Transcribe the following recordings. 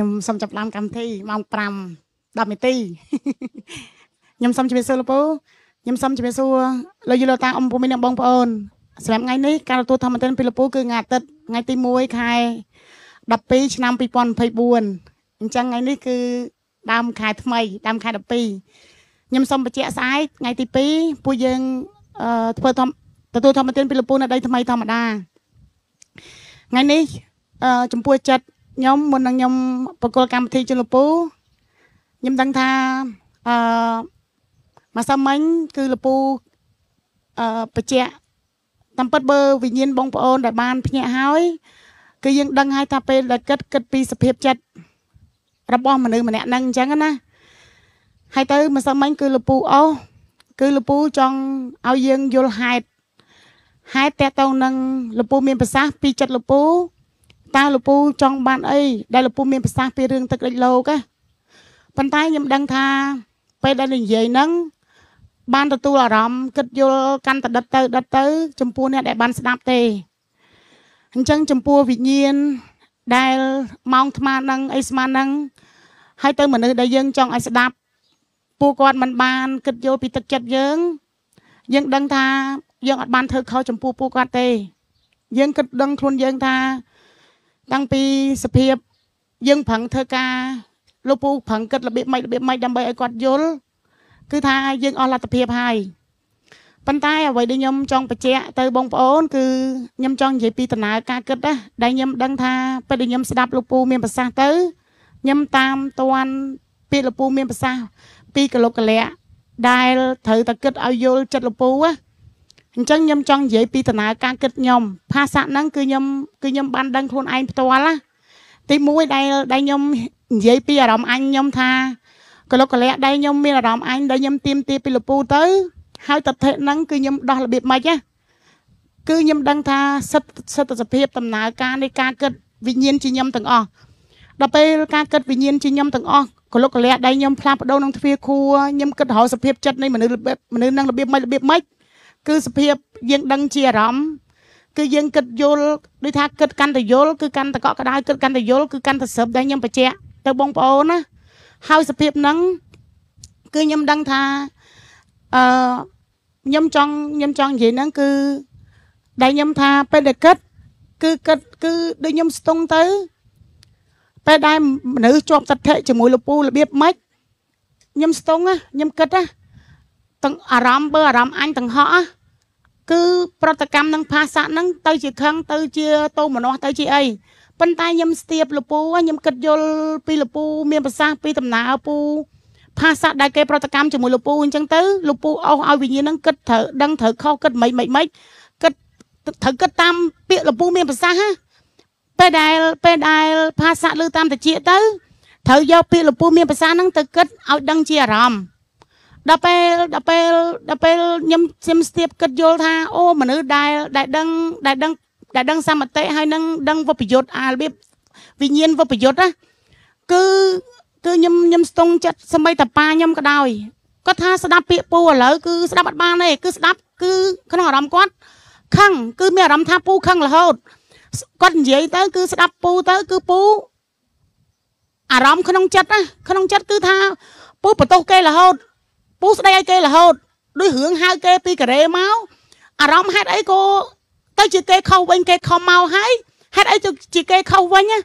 ខ្ញុំសូមចាប់ផ្ដើមកម្មវិធីម៉ោង5 10នាទីខ្ញុំសូមជម្រាបសួរលោកពូខ្ញុំសូមជម្រាបសួរលោកយូលោកតាអ៊ំពូមីនិងបងប្អូនសម្រាប់ថ្ងៃនេះការទទួលធម្មទានពីលោកពូគឺថ្ងៃអាទិត្យថ្ងៃទី1ខែ12ឆ្នាំ2024អញ្ចឹងថ្ងៃនេះគឺដើមខែថ្មីដើមខែ12ខ្ញុំសូមបញ្ជាក់ស្អែកថ្ងៃទី2ពួកយើងធ្វើធម្មទទួលធម្មទានពីលោកពូនៅដីថ្មីធម្មតាថ្ងៃនេះចំពោះចិត្ត ខ្ញុំមុននឹងខ្ញុំបកគលកម្មវិធីជលពូខ្ញុំដឹងថាអឺមកសាមិញគឺលពូអឺបច្ចៈតាមពិតបើវិញ្ញាណបងប្អូនដែលបានភ្ញាក់ហើយគឺយើងដឹងហើយថាពេលដែលគិតគិតពីសភាពចិត្តរបស់មនុស្សម្នាក់ហ្នឹងអញ្ចឹងណាហើយទៅម្សិលមិញគឺលពូអស់គឺលពូចង់ឲ្យយើងយល់ហេតុហេតុតកតងនឹងលពូមានប្រសាសន៍ពីចិត្តលពូ តើលពូចង់បានអីដែលលពូមានប្រសាសន៍ពីរឿងទឹកលិចលោកណាប៉ុន្តែខ្ញុំដឹងថាពេលដែលនិយាយហ្នឹងបានទទួលអារម្មណ៍គិតយល់កាន់តដិតទៅដិតទៅ ចំពោះអ្នកដែលបានស្ដាប់ទេអញ្ចឹងចំពោះវិញ្ញាណដែលម៉ោងថ្មហ្នឹងអីស្មានហ្នឹងហើយទៅមនុស្សដែលយើងចង់ឲ្យស្ដាប់ពួកគាត់មិនបានគិតយល់ពីទឹកចិត្តយើង យើងដឹងថាយើងអត់បានធ្វើខុសចំពោះពួកគាត់ទេ យើងគិតដឹងខ្លួនយើងថា តាំងពីសភាពយើងប្រឹងធ្វើការលោកពូប្រឹងគិតរបៀបម៉េចរបៀបម៉េចដើម្បីឲ្យគាត់យល់គឺថាយើងអស់លទ្ធភាពហើយប៉ុន្តែអ្វីដែលខ្ញុំចង់បញ្ជាក់ទៅបងប្អូនគឺខ្ញុំចង់និយាយពីដំណើរការគិតណាដែលខ្ញុំដឹងថាពេលដែលខ្ញុំស្ដាប់លោកពូមានប្រសាសន៍ទៅខ្ញុំតាមតាន់ពាក្យលោកពូមានប្រសាសន៍ពីកលុកកលៈដែលត្រូវតែគិតឲ្យយល់ចិត្តលោកពូណា អញ្ចឹងខ្ញុំចង់និយាយពីដំណើរការគិតខ្ញុំផាសៈហ្នឹងគឺខ្ញុំគឺខ្ញុំបានដឹងខ្លួនឯងផ្ទាល់ណាទីមួយដែលដែលខ្ញុំនិយាយពីអារម្មណ៍អញខ្ញុំថាកលុកកលៈដែលខ្ញុំមានអារម្មណ៍អញដែលខ្ញុំទៀមទាពីលពូទៅហើយតថេហ្នឹងគឺខ្ញុំដោះរបៀបម៉េចណាគឺខ្ញុំដឹងថាសិទ្ធសិទ្ធិភាពដំណើរការនៃការគិតវិញ្ញាណជាខ្ញុំទាំងអស់ដល់ពេលការគិតវិញ្ញាណជាខ្ញុំទាំងអស់កលុកកលៈដែលខ្ញុំផ្លាស់ប្ដូរនឹងទ្វារខួរខ្ញុំគិតរហោសភាពចិត្តនៃមនុស្សមនុស្សនឹងរបៀបម៉េចរបៀបម៉េច គឺសភាពយើងដឹងជាអារម្មណ៍គឺយើងគិតយល់ដូចថាគិតកាន់តែយល់គឺកាន់តែកក់ក្ដៅគិតកាន់តែយល់គឺកាន់តែស្រឹបដែលខ្ញុំបញ្ជាក់ទៅបងប្អូនណាហើយសភាពហ្នឹងគឺខ្ញុំដឹងថាអឺខ្ញុំចង់ខ្ញុំចង់និយាយហ្នឹងគឺដែលខ្ញុំថាពេលដែលគិតគឺគិតគឺដូចខ្ញុំស្ទង់ទៅពេលដែលមនុស្សជាប់សទ្ធិជាមួយលោកពូរបៀបម៉េចខ្ញុំស្ទង់ណាខ្ញុំគិតណា ទាំងអារម្មណ៍បើអារម្មណ៍អញទាំងហោះគឺប្រតិកម្មនឹងភាសាហ្នឹងទៅជាខឹងទៅជាតោមនោះទៅជាអីប៉ុន្តែខ្ញុំស្ទាបលពូខ្ញុំគិតយល់ពីលពូមានប្រសាសន៍ពីដំណើរពូភាសាដែលគេប្រតិកម្មជាមួយលពូអញ្ចឹងទៅលពូអស់ឲ្យវិញ្ញាណហ្នឹងគិតត្រូវដឹងត្រូវខុសគិតមិនមិនមិនគិតត្រូវគិតតាមពាក្យលពូមានប្រសាសន៍ណាពេលដែលពេលដែលភាសាលើតាមតិចទៅត្រូវយកពាក្យលពូមានប្រសាសន៍ហ្នឹងទៅគិតឲ្យដឹងជាអារម្មណ៍ ដល់ពេលដល់ពេលដល់ពេលខ្ញុំខ្ញុំស្ទាបគិតយល់ថាអូមនុស្សដែលដែលដឹងដែលដឹងដែលដឹងសមតិហើយនឹងដឹងវប្រយុទ្ធអារបៀបវិញ្ញាណវប្រយុទ្ធណាគឺគឺខ្ញុំខ្ញុំស្ទង់ចិត្តសម្បីតាប៉ាខ្ញុំក៏ដោយគាត់ថាស្ដាប់ពាក្យពូឥឡូវគឺស្ដាប់អត់បានទេគឺស្ដាប់គឺក្នុងអារម្មណ៍គាត់ខឹងគឺមានអារម្មណ៍ថាពូខឹងរហូតគាត់និយាយទៅគឺស្ដាប់ពូទៅគឺពូអារម្មណ៍ក្នុងចិត្តណាក្នុងចិត្តគឺថាពូបន្ទោសគេរហូត ពូស្ដីឲ្យគេរហូតដូចរឿងហៅគេពីកូរ៉េមកអារម្មណ៍ហេតុអីក៏ទៅជាគេខុសវិញគេខំមកហើយហេតុអីទៅជាគេខុសវិញណា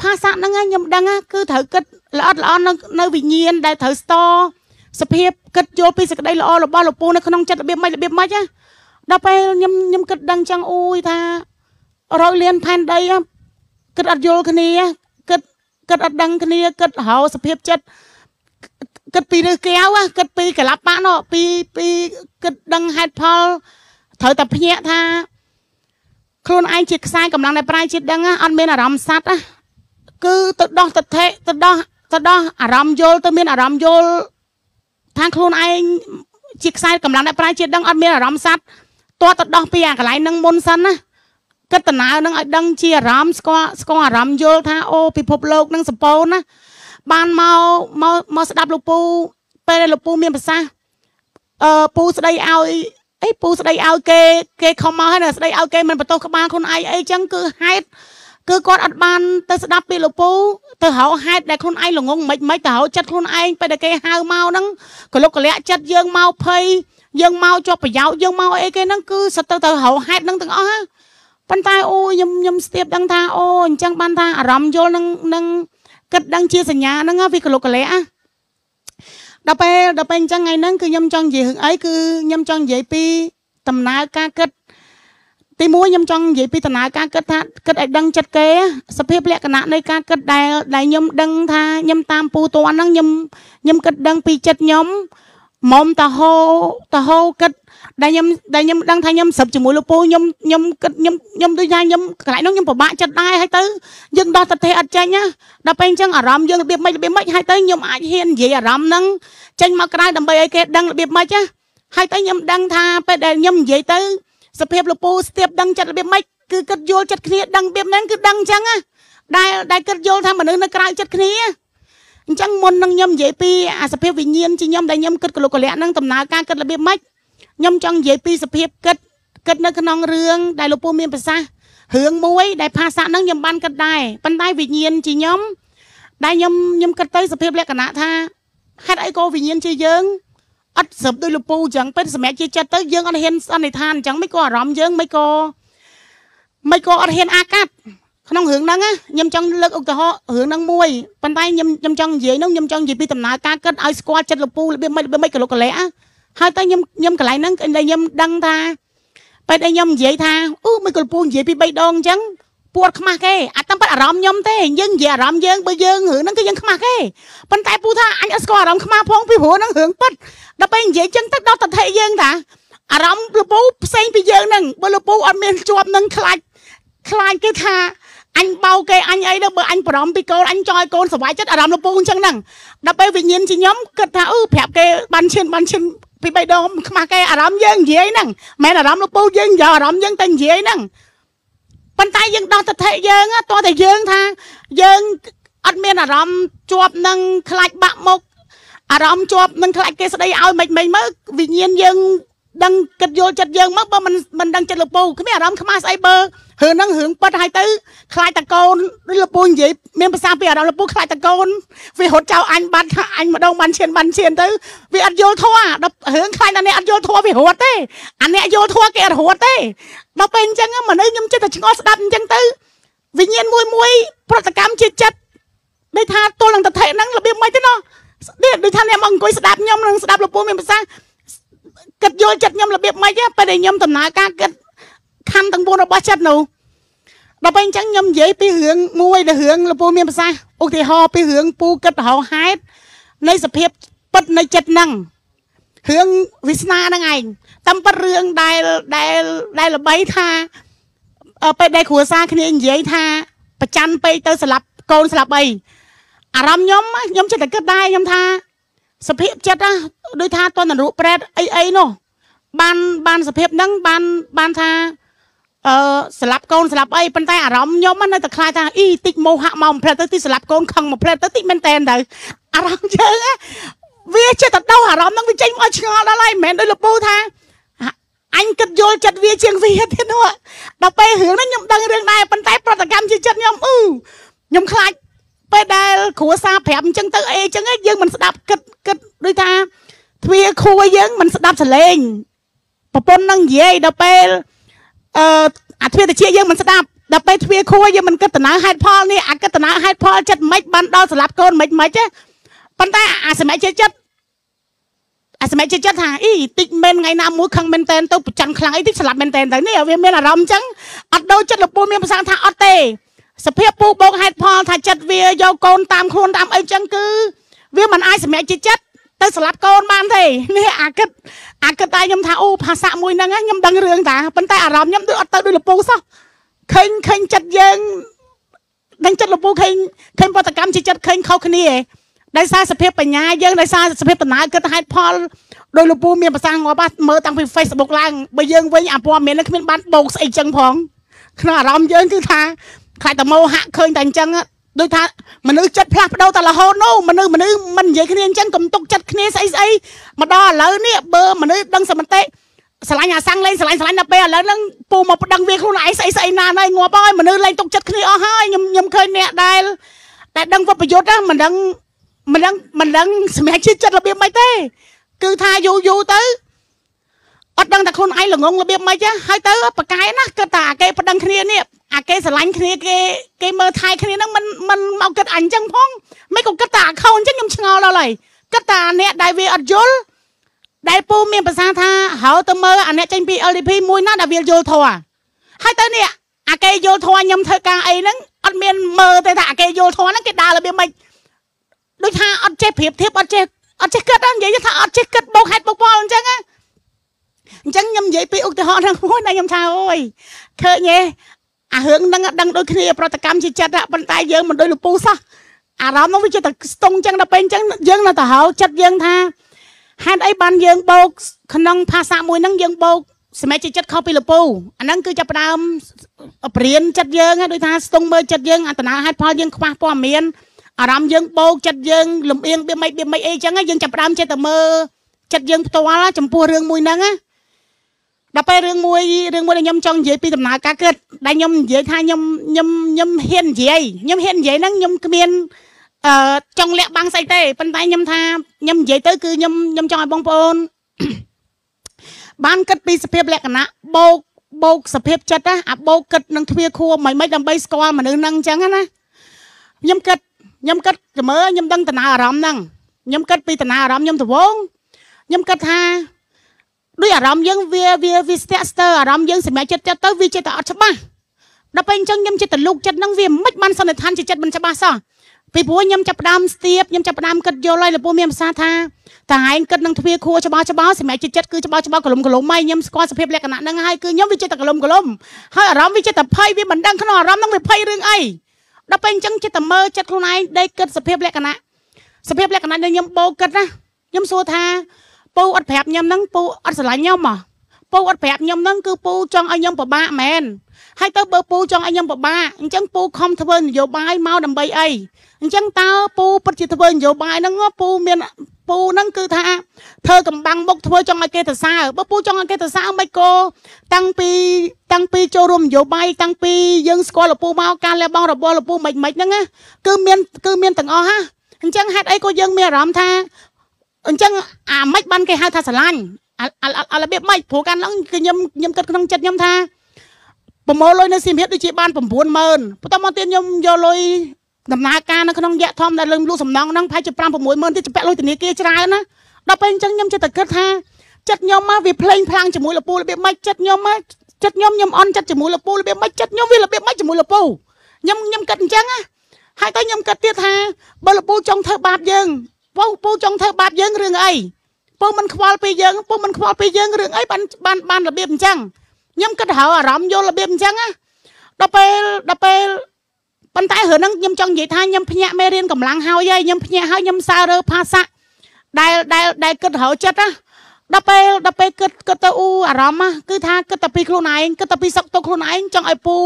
ភាសាហ្នឹងខ្ញុំដឹងគឺត្រូវគិតល្អិតល្អន់នៅនៅវិញ្ញាណដែលត្រូវស្ទសភាពគិតយល់ពីសេចក្តីល្អរបស់លោកពូនៅក្នុងចិត្តរបៀបម៉េចរបៀបម៉េចណាដល់ពេលខ្ញុំខ្ញុំគិតដឹងចឹងអូយថារយលៀនផែនដីគិតអត់យល់គ្នាគិតគិតអត់ដឹងគ្នាគិតរហៅសភាពចិត្ត គិតពីនេះកែវគិតពីកលបៈនោះពីពីគិតដឹងហេតុផលត្រូវតែភ្ញាក់ថាខ្លួនឯងជាខ្សែកម្លាំងនៃប្រាយជាតិដឹងអត់មានអារម្មណ៍សັດគឺទៅដោះទិដ្ឋិទៅដោះទៅដោះអារម្មណ៍យល់ទៅមានអារម្មណ៍យល់ថាខ្លួនឯងជាខ្សែកម្លាំងនៃប្រាយជាតិដឹងអត់មានអារម្មណ៍សັດតើទៅដោះពីអាកន្លែងនឹងមុនសិនណាកិត្តនានឹងឲ្យដឹងជាអារម្មណ៍ស្គាល់ស្គាល់អារម្មណ៍យល់ថាអូពិភពលោកនឹងសម្ពោណា បានមកមកមកស្ដាប់លោកពូពេលលោកពូមានប្រសាសន៍អឺពូស្ដីឲ្យអីពូស្ដីឲ្យគេគេខំមកហើយស្ដីឲ្យគេមិនបន្ទោសក្បាលខ្លួនឯងអីចឹងគឺហេតុគឺគាត់អត់បានទៅស្ដាប់ពីលោកពូទៅរកហេតុដែលខ្លួនឯងល្ងងមិនមិនទៅរកចិត្តខ្លួនឯងពេលដែលគេហៅមកហ្នឹងកលុកកលាក់ចិត្តយើងមកភ័យយើងមកជាប់ប្រយោជន៍យើងមកអីគេហ្នឹងគឺសិតទៅទៅរកហេតុហ្នឹងទាំងអស់ហ៎ប៉ុន្តែអូខ្ញុំខ្ញុំស្ទាបដឹងថាអូអញ្ចឹងបានថាអារម្មណ៍យល់នឹងនឹង គិតដឹងជាសញ្ញាហ្នឹងវាកលុកកលាក់ដល់ពេលដល់ពេលអញ្ចឹងថ្ងៃហ្នឹងគឺខ្ញុំចង់និយាយរឿងអីគឺខ្ញុំចង់និយាយពីដំណើរការគិតទីមួយខ្ញុំចង់និយាយពីដំណើរការគិតថាគិតឲ្យដឹងចិត្តគេសភាពលក្ខណៈនៃការគិតដែលដែលខ្ញុំដឹងថាខ្ញុំតាមពូតន់ហ្នឹងខ្ញុំខ្ញុំគិតដឹងពីចិត្តខ្ញុំ មុំតហោតហោគិតដែលខ្ញុំដែលខ្ញុំដឹងថាខ្ញុំស្របជាមួយលោកពូខ្ញុំខ្ញុំគិតខ្ញុំខ្ញុំដូចថាខ្ញុំកន្លែងនោះខ្ញុំពិបាកចិត្តដែរហើយទៅយើងដោះតទេអត់ចេញណាដល់ពេលអញ្ចឹងអារម្មណ៍យើងរបៀបម៉េចរបៀបម៉េចហើយទៅខ្ញុំអាចហ៊ាននិយាយអារម្មណ៍ហ្នឹងចេញមកក្រៅដើម្បីឲ្យគេដឹងរបៀបម៉េចណាហើយទៅខ្ញុំដឹងថាពេលដែលខ្ញុំនិយាយទៅសភាពលោកពូស្ទាបដឹងចិត្តរបៀបម៉េចគឺគិតយល់ចិត្តគ្នាដឹងរបៀបហ្នឹងគឺដឹងអញ្ចឹងណាដែលដែលគិតយល់ថាមនុស្សនៅក្រៅចិត្តគ្នា អញ្ចឹងមុននឹងខ្ញុំនិយាយពីអាសភាពវិញ្ញាណជាខ្ញុំដែលខ្ញុំគិតកលុកកលៈហ្នឹងដំណើរការគិតរបៀបម៉េចខ្ញុំចង់និយាយពីសភាពគិតគិតនៅក្នុងរឿងដែលលោកពូមានប្រសាសន៍រឿងមួយដែលភាសាហ្នឹងខ្ញុំបានគិតដែរប៉ុន្តែវិញ្ញាណជាខ្ញុំដែលខ្ញុំខ្ញុំគិតទៅសភាពលក្ខណៈថាហេតុអីក៏វិញ្ញាណជាយើងអត់ស្របដោយលពូអញ្ចឹងពេលសម្រាប់ជាចិត្តទៅយើងអត់ហ៊ានសន្និដ្ឋានអញ្ចឹងមិនក៏អារម្មណ៍យើងមិនក៏មិនក៏អត់ហ៊ានអាកាត់ ក្នុងរឿងហ្នឹងខ្ញុំចង់លើកឧទាហរណ៍រឿងហ្នឹងមួយប៉ុន្តែខ្ញុំខ្ញុំចង់និយាយនោះខ្ញុំចង់និយាយពីដំណើរការគិតឲ្យស្គាល់ចិត្តលពូរបៀបមិនរបៀបមិនកលុកកលែហើយតែខ្ញុំខ្ញុំកន្លែងហ្នឹងដែលខ្ញុំដឹងថាពេលដែលខ្ញុំនិយាយថាអូមិនកលពូនិយាយពី3ដងអញ្ចឹងពួតខ្មាស់គេអាចតាមប៉ាត់អារម្មណ៍ខ្ញុំទេយើងនិយាយអារម្មណ៍យើងបើយើងរឿងហ្នឹងគឺយើងខ្មាស់គេប៉ុន្តែពូថាអញអត់ស្គាល់អារម្មណ៍ខ្មាស់ផងពីព្រោះហ្នឹងរឿងប៉ិតដល់ពេលនិយាយចឹងទៅដល់តថេយើងថាអារម្មណ៍លពូផ្សេងពីយើងហ្នឹងបើលពូអត់មានជាប់នឹងខ្លាច់ខ្លាចគេថា អញបោគេអញអីទៅបើអញបារម្ភពីកូនអញចោយកូនសុវ័យចិត្តអារម្មណ៍លពូអញ្ចឹងហ្នឹងដល់ពេលវិញ្ញាណជាខ្ញុំគិតថាអឺប្រាប់គេបានឈានបានឈានពីបីដងខ្មាស់គេអារម្មណ៍យើងនិយាយហ្នឹងមិនអារម្មណ៍លពូយើងយកអារម្មណ៍យើងទៅនិយាយហ្នឹងប៉ុន្តែយើងដោះតថេយើងតោះតែយើងថាយើងអត់មានអារម្មណ៍ជាប់នឹងខ្លាច់បាក់មុខអារម្មណ៍ជាប់នឹងខ្លាច់គេស្ដីឲ្យមិនមិនមើលវិញ្ញាណយើង ដឹងគិតយល់ចិត្តយើងមកបើមិនមិនដឹងចិត្តលពូគ្មានអារម្មណ៍ខ្មាស់ស្អីបើរឿងហ្នឹងរឿងប៉ិតហើយទៅខ្លាចតកូនឬលពូនិយាយមានភាសាពីអារម្មណ៍លពូខ្លាចតកូនវារត់ចោលអញបាត់អញម្ដងបានឈានបានឈានទៅវាអត់យល់ធัวដល់រឿងខ្លាចតែអ្នកអត់យល់ធัวវារត់ទេអាអ្នកយល់ធัวគេអត់រត់ទេដល់ពេលអញ្ចឹងមនុស្សខ្ញុំចិត្តតែឆ្ងល់ស្ដាប់អញ្ចឹងទៅវិញ្ញាណមួយមួយប្រតិកម្មជាចិត្តដូចថាទល់នឹងតថេហ្នឹងរបៀបម៉េចទៅណោះនេះដូចថាអ្នកមកអង្គុយស្ដាប់ខ្ញុំនឹងស្ដាប់លពូមានភាសា គិតយល់ចិត្តខ្ញុំរបៀបម៉េចពេលដែលខ្ញុំដំណើរការគិតខណ្ឌទាំង4របស់ចិត្តនោះដល់ពេលអញ្ចឹងខ្ញុំនិយាយពីរឿងមួយដែលរឿងលពូមានប្រសាសន៍ឧទាហរណ៍ពីរឿងពូគិតរហោហេតុនៃសភាពពិតនៃចិត្តហ្នឹងរឿងវាសនាហ្នឹងឯងតាមពិតរឿងដែលដែលដែលល្បីថាពេលដែលគ្រួសារគ្នានិយាយថាប្រច័នពេកទៅស្លាប់កូនស្លាប់អីអារម្មណ៍ខ្ញុំខ្ញុំចិត្តតែគិតដែរខ្ញុំថា សភាពចិត្តណាដូចថាតនរូបប្រែតអីអីនោះបានបានសភាពហ្នឹងបានបានថាអឺស្លាប់កូនស្លាប់អីប៉ុន្តែអារម្មណ៍ខ្ញុំនៅតែខ្លាចថាអ៊ីតិចម៉ោហៈមកផ្លែទៅទីស្លាប់កូនខឹងមកផ្លែទៅតិចមែនតែនទៅអារម្មណ៍យើងវាចិត្តទៅដោះអារម្មណ៍ហ្នឹងវាចេញមកឆ្ងល់ដល់ហើយមិនមែនដូចលពូថាអញគិតយល់ចិត្តវាជាងវាទេនោះដល់ពេលរឿងហ្នឹងខ្ញុំដឹងរឿងដែរប៉ុន្តែប្រតិកម្មជាចិត្តខ្ញុំអឺខ្ញុំខ្លាច ពេលដែលគ្រួសារប្រាប់អញ្ចឹងទៅអីអញ្ចឹងយើងមិនស្ដាប់គិតគិតដូចថាទ្វាខួរយើងមិនស្ដាប់សលេងប្រពន្ធនឹងនិយាយដល់ពេលអឺអាទ្វាតិចយើងមិនស្ដាប់ដល់ពេលទ្វាខួរយើងមិនគិតដំណើរហេតុផលនេះអាគិតដំណើរហេតុផលចិត្តមិនបានដល់សម្រាប់កូនមិនមិនទេប៉ុន្តែអាសម័យចិត្តចិត្តអាសម័យចិត្តចិត្តថាអីតិចមែនថ្ងៃណាមួយខឹងមែនតែនទៅប្រច័នខ្លាំងអីតិចស្លាប់មែនតែនទៅនេះវាមានអារម្មណ៍អញ្ចឹងអត់ដូចចិត្តលពូមានប្រសាថាអត់ទេ សភាពពូបោកហេតុផលថាចិត្តវាយកកូនតាមខ្លួនតាមអីចឹងគឺ វាមិនអាចសម្រេចជាចិត្តទៅស្លាប់កូនបានទេនេះអាគិតអាគិតតែខ្ញុំថាអូភាសាមួយហ្នឹងខ្ញុំដឹងរឿងតាប៉ុន្តែអារម្មណ៍ខ្ញុំដូចអត់ទៅដូចលពូសោះឃើញឃើញចិត្តយើងដឹងចិត្តលពូឃើញឃើញបដកម្មជាចិត្តឃើញខុសគ្នាដោយសារសភាពបញ្ញាយើងដោយសារសភាពដំណើរគិតហេតុផលដោយលពូមានប្រសាសន៍ងាប់មើលតាំងពី Facebook ឡើងបើយើងវិញអាព័ត៌មាននឹងគ្មានបានបោកស្អីចឹងផងក្នុងអារម្មណ៍យើងគឺថា ខ្លាចតែម៉ោហាក់ឃើញតែអញ្ចឹងដូចថាមនុស្សចិត្តផ្លាស់ប្ដូរតែរហូតនោះមនុស្សមនុស្សមិននិយាយគ្នាអញ្ចឹងកុំទុកចិត្តគ្នាស្អីស្អីមកដល់ឥឡូវនេះបើមនុស្សដឹងសមតិស្រឡាញ់អាសាំងលេងស្រឡាញ់ស្រឡាញ់ដល់ពេលឥឡូវហ្នឹងពូមកប្តឹងវាខ្លួនឯងស្អីស្អីណាណៃងាប់ហើយមនុស្សលេងទុកចិត្តគ្នាអស់ហើយខ្ញុំខ្ញុំឃើញអ្នកដែលដែលដឹងវប្រយុទ្ធហ្នឹងមិនដឹងមិនដឹងមិនដឹងសម្រាប់ជាចិត្តរបៀបម៉េចទេ គឺថាយូរយូរទៅអត់ដឹងតែខ្លួនឯងល្ងងរបៀបម៉េចហើយទៅប្រកែណាគិតថាអាគេប្តឹងគ្នានេះ អាគេស្រឡាញ់គ្នាគេគេមើលថែគ្នាហ្នឹងមិនមិនមកគិតអញចឹងផងមិនក៏គិតតែអាខោអញ្ចឹងខ្ញុំឆ្ងល់ដល់ហើយគិតតែអ្នកដែលវាអត់យល់ដែលពូមានប្រសាថាហៅទៅមើលអាអ្នកចេញពី LDP មួយណាដែលវាយល់ធម៌ហើយទៅនេះអាគេយល់ធម៌ខ្ញុំធ្វើការអីហ្នឹងអត់មានមើលទេថាអាគេយល់ធម៌ហ្នឹងគេដើររបៀបម៉េចដូចថាអត់ចេះប្រៀបធៀបអត់ចេះអត់ចេះគិតនិយាយថាអត់ចេះគិតបោកហេតុបោកផលអញ្ចឹងអញ្ចឹងខ្ញុំនិយាយពីឧទាហរណ៍ហ្នឹងមួយណាខ្ញុំថាអូយឃើញទេ អារឿងហ្នឹងដឹងដូចគ្នាប្រតិកម្មជាចិត្តប៉ុន្តែយើងមិនដូចលពូសោះអារម្មណ៍នោះវាជាតែស្ទង់អញ្ចឹងដល់ពេលអញ្ចឹងយើងនៅតែហៅចិត្តយើងថាហេតុអីបានយើងបោកក្នុងភាសាមួយហ្នឹងយើងបោកសមាជិកចិត្តខុសពីលពូអាហ្នឹងគឺចាប់ផ្ដើមបរៀនចិត្តយើងដូចថាស្ទង់មើលចិត្តយើងអត្តនាហេតុផលយើងខ្វះព័ត៌មានអារម្មណ៍យើងបោកចិត្តយើងលំអៀងបៀមិនបៀមិនអីចឹងយើងចាប់ផ្ដើមចេះតែមើលចិត្តយើងផ្ទាល់ចំពោះរឿងមួយហ្នឹងណា ដល់ពេលរឿងមួយរឿងមួយដែលខ្ញុំចង់និយាយពីដំណើរការគិតដែលខ្ញុំនិយាយថាខ្ញុំខ្ញុំខ្ញុំហ៊ាននិយាយខ្ញុំហ៊ាននិយាយហ្នឹងខ្ញុំគ្មានអឺចង់លាក់បាំងស្អីទេប៉ុន្តែខ្ញុំថាខ្ញុំនិយាយទៅគឺខ្ញុំខ្ញុំចង់ឲ្យបងប្អូនបានគិតពីសភាពលក្ខណៈបោកបោកសភាពចិត្តណាអាបោកគិតនឹងទ្វាខួរមិនមិនដើម្បីស្គាល់មនុស្សហ្នឹងអញ្ចឹងណាខ្ញុំគិតខ្ញុំគិតចាំមើលខ្ញុំដឹងដំណើរអារម្មណ៍ហ្នឹងខ្ញុំគិតពីដំណើរអារម្មណ៍ខ្ញុំដំបូងខ្ញុំគិតថា ដូចអារម្មណ៍យើងវាវាវាស្ទាក់ស្ទើរអារម្មណ៍យើងសម្រាប់ចិត្តចិត្តទៅវាចិត្តតែអត់ច្បាស់ដល់ពេលអញ្ចឹងខ្ញុំចិត្តតែលូកចិត្តហ្នឹងវាមិនបានសន្និដ្ឋានជាចិត្តមិនច្បាស់សោះពីព្រោះខ្ញុំចាប់ផ្ដើមស្ទាបខ្ញុំចាប់ផ្ដើមគិតយល់ហើយលពោះមានភាសាថាតែឯងគិតនឹងទ្វាខួរច្បាស់ច្បាស់សម្រាប់ចិត្តចិត្តគឺច្បាស់ច្បាស់កលុំកលុំហើយខ្ញុំស្គាល់សភាពលក្ខណៈហ្នឹងហើយគឺខ្ញុំវាចិត្តតែកលុំកលុំហើយអារម្មណ៍វាចិត្តតែភ័យវាមិនដឹងក្នុងអារម្មណ៍ហ្នឹងវាភ័យរឿងអីដល់ពេលអញ្ចឹងចិត្តតែមើលចិត្តខ្លួនឯងដេកគិតសភាពលក្ខណៈសភាពលក្ខណៈដែលខ្ញុំបោកគិតណាខ្ញុំសួរថា ពូអត់ប្រាប់ខ្ញុំហ្នឹងពូអត់ស្រឡាញ់ខ្ញុំហ៎ពូអត់ប្រាប់ខ្ញុំហ្នឹងគឺពូចង់ឲ្យខ្ញុំពិបាកមែនហើយទៅបើពូចង់ឲ្យខ្ញុំពិបាកអញ្ចឹងពូខំធ្វើនយោបាយមកដើម្បីអីអញ្ចឹងតើពូពិតជាធ្វើនយោបាយហ្នឹងពូមានពូហ្នឹងគឺថាធ្វើកំបាំងមុខធ្វើចង់ឲ្យគេទៅសើបើពូចង់ឲ្យគេទៅសើមិនក៏តាំងពីតាំងពីចូលរួមនយោបាយតាំងពីយើងស្គាល់លពូមកការលះបង់របស់លពូមិនមិនហ្នឹងគឺមានគឺមានទាំងអស់ហ่ะអញ្ចឹងហេតុអីក៏យើងមានអារម្មណ៍ថា អញ្ចឹងអាម៉េចបានគេហៅថាស្រឡាញ់អារបៀបម៉េចព្រោះកាលហ្នឹងគឺខ្ញុំខ្ញុំគិតក្នុងចិត្តខ្ញុំថាប្រមូលលុយនៅសៀមរាបដូចជាបាន90000បន្ទាប់មកទៀតខ្ញុំយកលុយដំណើរការនៅក្នុងយៈធំដែលលើលូសំណងហ្នឹងប្រហែលជា5 60000ទៀតជាពាក់លុយធនាគារច្រើនណាដល់ពេលអញ្ចឹងខ្ញុំចិត្តតែគិតថាចិត្តខ្ញុំមកវាភ្លេងផ្លាំងជាមួយលពូរបៀបម៉េចចិត្តខ្ញុំមកចិត្តខ្ញុំខ្ញុំអន់ចិត្តជាមួយលពូរបៀបម៉េចចិត្តខ្ញុំវារបៀបម៉េចជាមួយលពូខ្ញុំខ្ញុំគិតអញ្ចឹងណាហើយទៅខ្ញុំគិតទៀតថាបើលពូចង់ធ្វើបាបយើង ពូពូចង់ធ្វើបាបយើងរឿងអីពូមិនខ្វល់ពីយើងពូមិនខ្វល់ពីយើងរឿងអីបានបានបានរបៀបអញ្ចឹងខ្ញុំគិតហៅអារម្មណ៍យល់របៀបអញ្ចឹងណាដល់ពេលដល់ពេលប៉ុន្តែរឿងហ្នឹងខ្ញុំចង់និយាយថាខ្ញុំភ្ញាក់មេរៀនកម្លាំងហើយហើយខ្ញុំភ្ញាក់ហើយខ្ញុំសើរើភាសាដែលដែលដែលគិតរហូតចិត្តណាដល់ពេលដល់ពេលគិតគិតទៅអ៊ូអារម្មណ៍គឺថាគិតតែពីខ្លួនឯងគិតតែពីសុខទុក្ខខ្លួនឯងចង់ឲ្យពូ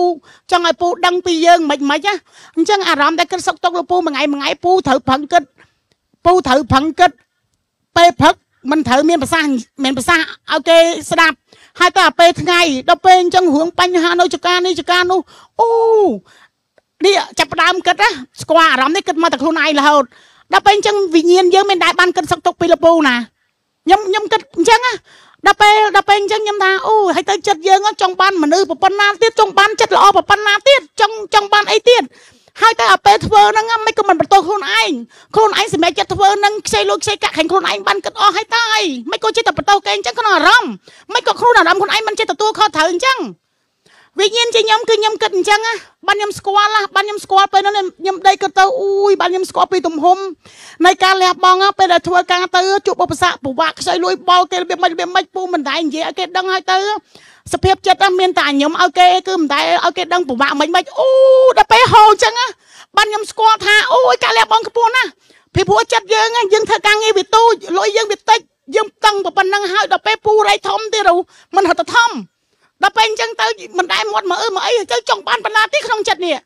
ចង់ឲ្យពូដឹងពីយើងមិនមិនណាអញ្ចឹងអារម្មណ៍ដែលគិតសុខទុក្ខលោកពូមួយថ្ងៃមួយថ្ងៃពូត្រូវប្រឹងគិត ពូត្រូវប្រឹងគិតពេលព្រឹកមិនត្រូវមានប្រសាសន៍មានប្រសាសន៍ឲ្យគេស្ដាប់ហើយទៅអាពេលថ្ងៃដល់ពេលអញ្ចឹងរឿងបញ្ហានៅចការនេះចការនោះអូនេះចាប់ផ្ដើមគិតណាស្គាល់អារម្មណ៍នេះគិតមកតែខ្លួនឯងរហូតដល់ពេលអញ្ចឹងវិញ្ញាណយើងមិនដែលបានគិតសឹកទុកពីលពូណាខ្ញុំខ្ញុំគិតអញ្ចឹងណាដល់ពេលដល់ពេលអញ្ចឹងខ្ញុំថាអូហើយទៅចិត្តយើងចង់បានមនុស្សប៉ុណ្ណាទៀតចង់បានចិត្តល្អប៉ុណ្ណាទៀតចង់ចង់បានអីទៀត ហើយតែអាពេលធ្វើហ្នឹងមិនក៏មិនបន្ទោសខ្លួនឯងខ្លួនឯងសម្រេចចិត្តធ្វើហ្នឹងខ្ចីលុយខ្ចីកាក់ខាញ់ខ្លួនឯងបានគិតអស់ហើយតើអីមិនក៏ចិត្តតែបន្ទោសគេអញ្ចឹងក្នុងអារម្មណ៍មិនក៏ខ្លួនអារម្មណ៍ខ្លួនឯងមិនចិត្តទទួលខុសត្រូវអញ្ចឹងវិញ្ញាណជាខ្ញុំគឺខ្ញុំគិតអញ្ចឹងណាបានខ្ញុំស្គាល់ណាបានខ្ញុំស្គាល់ពេលនោះខ្ញុំដេកគិតទៅអូយបានខ្ញុំស្គាល់ពីទំហំនៃការលះបង់ពេលដែលធ្វើការទៅជួបឧបសគ្គពិបាកខ្ចីលុយបោគេរបៀបម៉េចរបៀបម៉េចពូមិនដែរនិយាយឲ្យគេដឹងហើយទៅ សភាពចិត្តមានតែខ្ញុំឲ្យគេគឺមិនដែរឲ្យគេដឹងពិបាកមិនម៉េចអូដល់ពេលហូរអញ្ចឹងបានខ្ញុំស្គាល់ថាអូយការលះបង់ខ្ពស់ណាស់ពីព្រោះចិត្តយើងយើងធ្វើការងារវាទូចលុយយើងវាតិចយើងតឹងប៉ុណ្ណឹងហើយដល់ពេលពូរៃធំទៀតមិនហត់ទៅធំដល់ពេលអញ្ចឹងទៅមិនដែរមាត់មកអឺមកអីទៅចង់បានបណ្ណាទីក្នុងចិត្តនេះ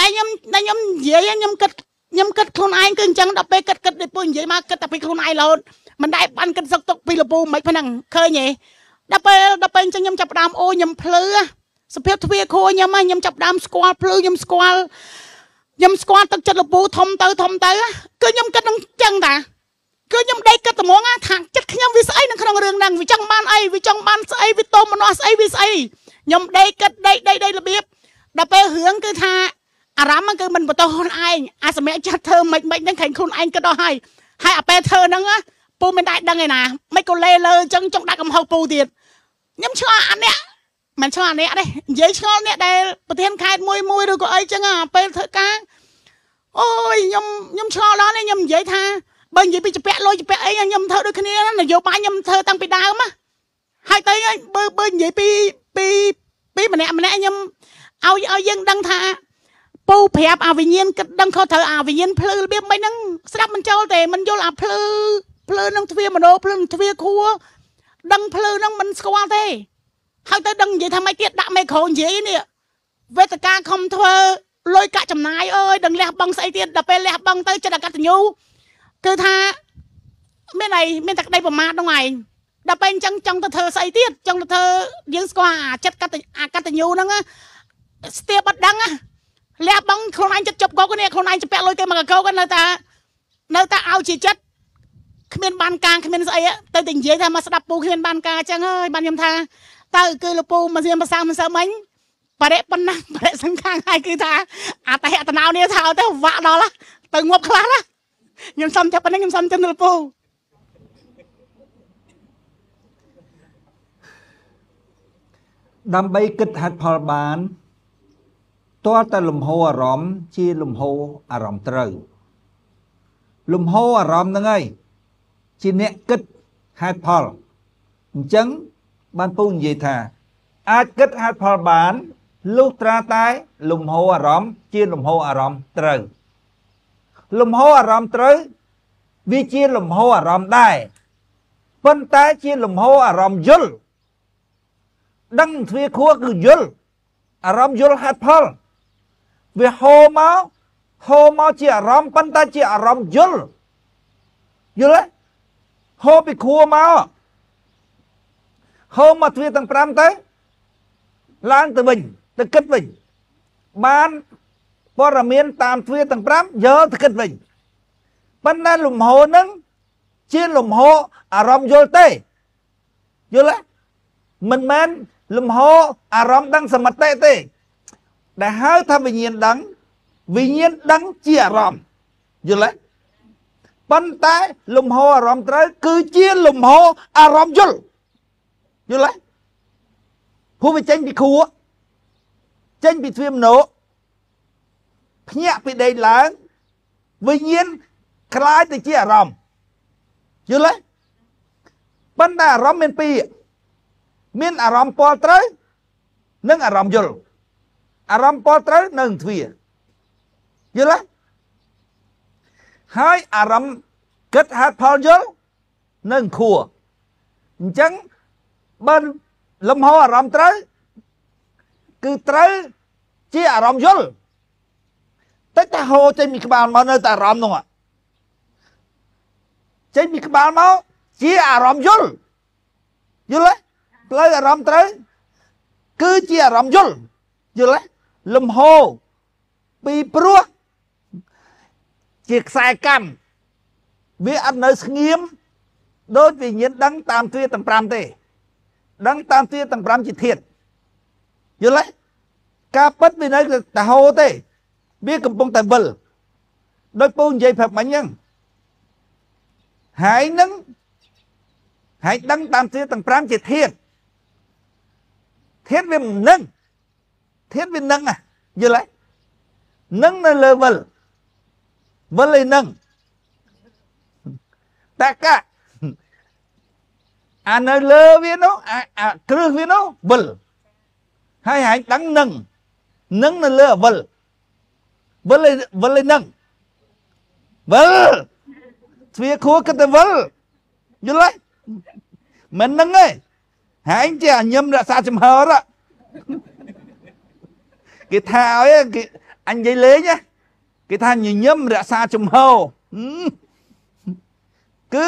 ដែលខ្ញុំដែលខ្ញុំនិយាយខ្ញុំគិតខ្ញុំគិតខ្លួនឯងគឺអញ្ចឹងដល់ពេលគិតគិតដូចពូនិយាយមកគិតតែពីខ្លួនឯងរហូតមិនដែរបានគិតសុកទុកពីលពូមិនហ្នឹងឃើញទេ ដល់ពេលដល់ពេលអញ្ចឹងខ្ញុំចាប់ដើមអូខ្ញុំភ្លឺសភាពទ្វាគ្រួខ្ញុំខ្ញុំចាប់ដើមស្គាល់ភ្លឺខ្ញុំស្គាល់ខ្ញុំស្គាល់ទឹកចិត្តលពូធំទៅធំទៅគឺខ្ញុំគិតនឹងចឹងតាគឺខ្ញុំដេកគិតត្មងថាចិត្តខ្ញុំវាស្អីនៅក្នុងរឿងហ្នឹងវាចង់បានអីវាចង់បានស្អីវាតោមនោះស្អីវាស្អីខ្ញុំដេកគិតដេកដេកដេករបៀបដល់ពេលរឿងគឺថាអារម្មណ៍គឺមិនបន្តខ្លួនឯងអាសម្រាប់ចាត់ធ្វើមិនមិនហ្នឹងខែងខ្លួនឯងគិតដល់ហើយហើយអាពេលធ្វើហ្នឹង ពូមិនដែរដឹងឯណាមិនក៏លេលើអញ្ចឹងចង់ដាក់កំហុសពូទៀតខ្ញុំឆ្ងល់អានេះមិនឆ្ងល់អានេះទេនិយាយឆ្ងល់អ្នកដែលប្រធានខេត្តមួយមួយឬក៏អីចឹងអាពេលធ្វើការអូយខ្ញុំខ្ញុំឆ្ងល់ដល់នេះខ្ញុំនិយាយថាបើនិយាយពីចពាក់លុយចពាក់អីខ្ញុំធ្វើដូចគ្នានយោបាយខ្ញុំធ្វើតាំងពីដើមហើយទៅបើបើនិយាយពីពីពីម្នាក់ម្នាក់ខ្ញុំឲ្យឲ្យយើងដឹងថាពូប្រាប់អាវិញ្ញាណគិតដឹងខុសត្រូវអាវិញ្ញាណភ្លឺរបៀបមិនហ្នឹងស្ដាប់មិនចូលទេមិនយល់អាភ្លឺ ភ្លឺនឹងទ្វាមโนភ្លឺនឹងទ្វាខួរដឹងភ្លឺនឹងមិនស្គាល់ទេហើយទៅដឹងនិយាយថាម៉េចទៀតដាក់មេក្រូនិយាយនេះវេទកាខំធ្វើលុយកាក់ចំណាយអើយដឹងលះបង់ស្អីទៀតដល់ពេលលះបង់ទៅចិត្តអកតញ្ញូគឺថាមានអីមានតែក្តីប្រមាទហ្នឹងឯងដល់ពេលអញ្ចឹងចង់ទៅធ្វើស្អីទៀតចង់ទៅធ្វើយើងស្គាល់អាចិត្តកតអកតញ្ញូហ្នឹងស្ទាបអត់ដឹងលះបង់ខ្លួនឯងចិត្តជប់កោកនេះខ្លួនឯងជពាក់លុយគេមកកោកនៅតែនៅតែឲ្យជាចិត្ត គ្មានបានការគ្មានស្អីទៅតែនិយាយថាមកស្ដាប់ពូគ្មានបានការអញ្ចឹងហើយបានខ្ញុំថាទៅគឺលោកពូមកសៀមភាសាមិនសើមិញបរិប៉ុណ្ណាបរិសំខាន់ហើយគឺថាអតេអតណៅនេះថាឲ្យទៅវាក់ដល់ទៅងាប់ខ្លះណាខ្ញុំសុំតែប៉ុណ្្នឹងខ្ញុំសុំទៅលោកពូដើម្បីគិតហេតុផលបានទាល់តែលំហអារម្មណ៍ជាលំហអារម្មណ៍ត្រូវលំហអារម្មណ៍ហ្នឹងហើយ ជាអ្នកគិតហេតុផលអញ្ចឹងបានពូនិយាយថា អាចគិតហេតុផលបានលុះត្រាតែលំហអារម្មណ៍ជាលំហអារម្មណ៍ត្រូវលំហអារម្មណ៍ត្រូវវាជាលំហអារម្មណ៍ដែរប៉ុន្តែជាលំហអារម្មណ៍យល់ដឹងទ្វាខួរគឺយល់អារម្មណ៍យល់ហេតុផលវាហូរមកហូរមកជាអារម្មណ៍ប៉ុន្តែជាអារម្មណ៍យល់យល់ទេ ហូរពីខួរមកហូរមកទ្វាទាំង5ទៅឡើងទៅវិញទៅគិតវិញបានព័ត៌មានតាមទ្វាទាំង5យកទៅគិតវិញប៉ុន្តែលំហហ្នឹងជាលំហអារម្មណ៍យល់ទេយល់ទេមិនមែនលំហអារម្មណ៍ដឹងសមតិទេដែលហៅថាវិញ្ញាណដឹងវិញ្ញាណដឹងជាអារម្មណ៍យល់ទេ ប៉ុន្តែលំហអារម្មណ៍ត្រូវគឺជាលំហអារម្មណ៍យល់យល់ទេព្រោះវាចេញពីខួរចេញពីទ្វាមโนភ្ញាក់ពីដេកឡើងវិញ្ញាណคล้ายទៅជាអារម្មណ៍យល់ទេប៉ុន្តែអារម្មណ៍មានពីរមានអារម្មណ៍ពលត្រូវនិងអារម្មណ៍យល់អារម្មណ៍ពលត្រូវនៅទ្វាយល់ទេ ហើយអារម្មណ៍គិតហេតុផលយល់នៅខួរអញ្ចឹងបើលំហអារម្មណ៍ត្រូវគឺត្រូវជាអារម្មណ៍យល់តែតែហូរចេញពីក្បាលមកនៅតែអារម្មណ៍នោះចេញពីក្បាលមកជាអារម្មណ៍យល់យល់ទេផ្លូវអារម្មណ៍ត្រូវគឺជាអារម្មណ៍យល់យល់ទេលំហូរពីព្រោះ ជាខ្សែកម្មវាអត់នៅស្ងៀមដូចវិញ្ញាណដឹងតាមទ្វាទាំង5ទេដឹងតាមទ្វាទាំង5ជាធាតយល់ទេការពិតវានៅតែហូរទេ វាកំពុងតែវិលដោយពូនិយាយប្រាប់មិញហ្នឹងហើយនឹងហើយដឹងតាមទ្វាទាំង5ជាធាតធាតវាមិននឹងធាតវានឹងយល់ទេនឹងនៅលើវិល វិលឯនឹងតកៈអានៅលើវានោះអាគ្រឹះវានោះវិលហើយហែងដឹងនឹងនឹងនៅលើអវិលវិលវិលនឹងវិលទ្វាខួរគិតទៅវិលយល់ទេមិននឹងទេហែងជាញឹមរក្សាចំហរគេថាឲ្យគេអញនិយាយលេង គេថាញញឹមរក្សាចំហគឺ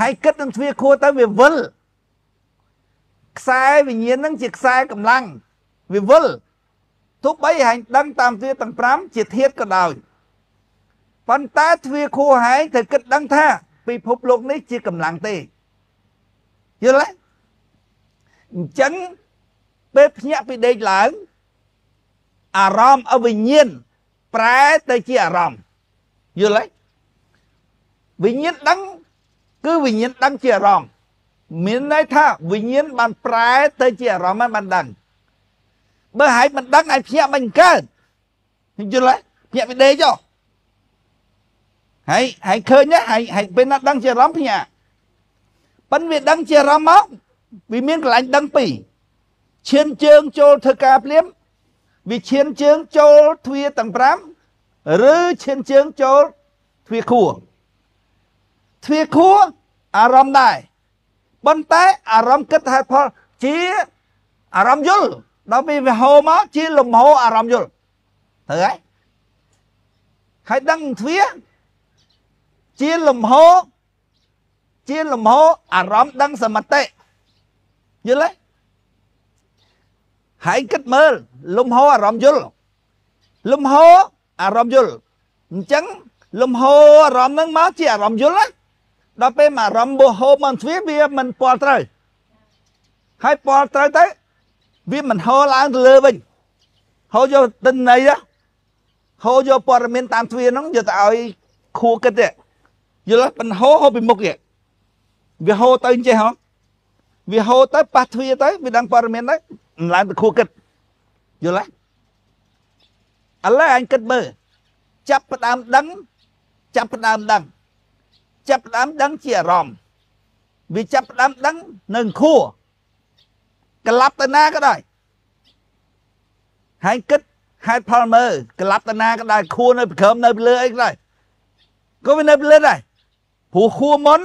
ហើយគិតនឹងទ្វាខួរទៅវាវិលខ្សែវិញ្ញាណហ្នឹងជាខ្សែកម្លាំងវាវិលទោះបីហែងដឹងតាមទ្វាទាំង5ជាធាតក៏ដោយប៉ុន្តែទ្វាខួរហែងត្រូវគិតដឹងថាពិភពលោកនេះជាកម្លាំងទេយល់ទេអញ្ចឹងពេលភ្ញាក់ពីដេកឡើង អារម្មណ៍អវិញ្ញាណប្រែទៅជាអារម្មណ៍យល់ទេវិញ្ញាណដឹងគឺវិញ្ញាណដឹងជាអារម្មណ៍មានន័យថាវិញ្ញាណបានប្រែទៅជាអារម្មណ៍បានដឹងបើហែកមិនដឹងឲ្យភ្ញាក់មិនកើតយល់ទេភ្ញាក់ពីដេកចុះហើយហើយឃើញហើយហើយពេលណាដឹងជាអារម្មណ៍ភ្ញាក់ប៉ិនវាដឹងជាអារម្មណ៍មកវាមានកន្លែងដឹងពីរឈានជើងចូលធ្វើការភ្លាម វាឈានជើងចូលទ្វាទាំង5ឬឈានជើងចូលទ្វាខួរទ្វាខួរអារម្មណ៍ដែរប៉ុន្តែអារម្មណ៍គិតហេតុផលជាអារម្មណ៍យល់ដល់ពេលវាហូរមកជាលំហូរអារម្មណ៍យល់ទៅហើយហើយដឹងទ្វាជាលំហូរជាលំហូរអារម្មណ៍ដឹងសមតិយល់ទេ ហើយគិតមើលលំហូរអារម្មណ៍យល់លំហូរអារម្មណ៍យល់អញ្ចឹងលំហូរអារម្មណ៍ហ្នឹងមកជាអារម្មណ៍យល់ណាដល់ពេលអារម្មណ៍បោះហូរមកទ្វាវាមិនពាល់ត្រូវហើយពាល់ត្រូវទៅវាមិនហូរឡើងទៅលើវិញហូរយកទិន្នន័យហូរយកព័ត៌មានតាមទ្វាហ្នឹងយកទៅឲ្យខួរគិតទេយល់ទេមិនហូរហូរពីមុខទេវាហូរទៅអញ្ចេះហ៎វាហូរទៅប៉ះទ្វាទៅវាដឹងព័ត៌មានទៅ ឡើងទៅខួរគិតយល់ទេឥឡូវអញគិតមើលចាប់ផ្ដើមដឹងចាប់ផ្ដើមដឹងចាប់ផ្ដើមដឹងជាអារម្មណ៍វាចាប់ផ្ដើមដឹងនៅខួរក្លាប់ទៅណាក៏ដោយហើយគិតហេតុផលមើលក្លាប់ទៅណាក៏ដោយខួរនៅក្រោមនៅលើអីក៏ដោយក៏វានៅលើដែរព្រោះខួរមុន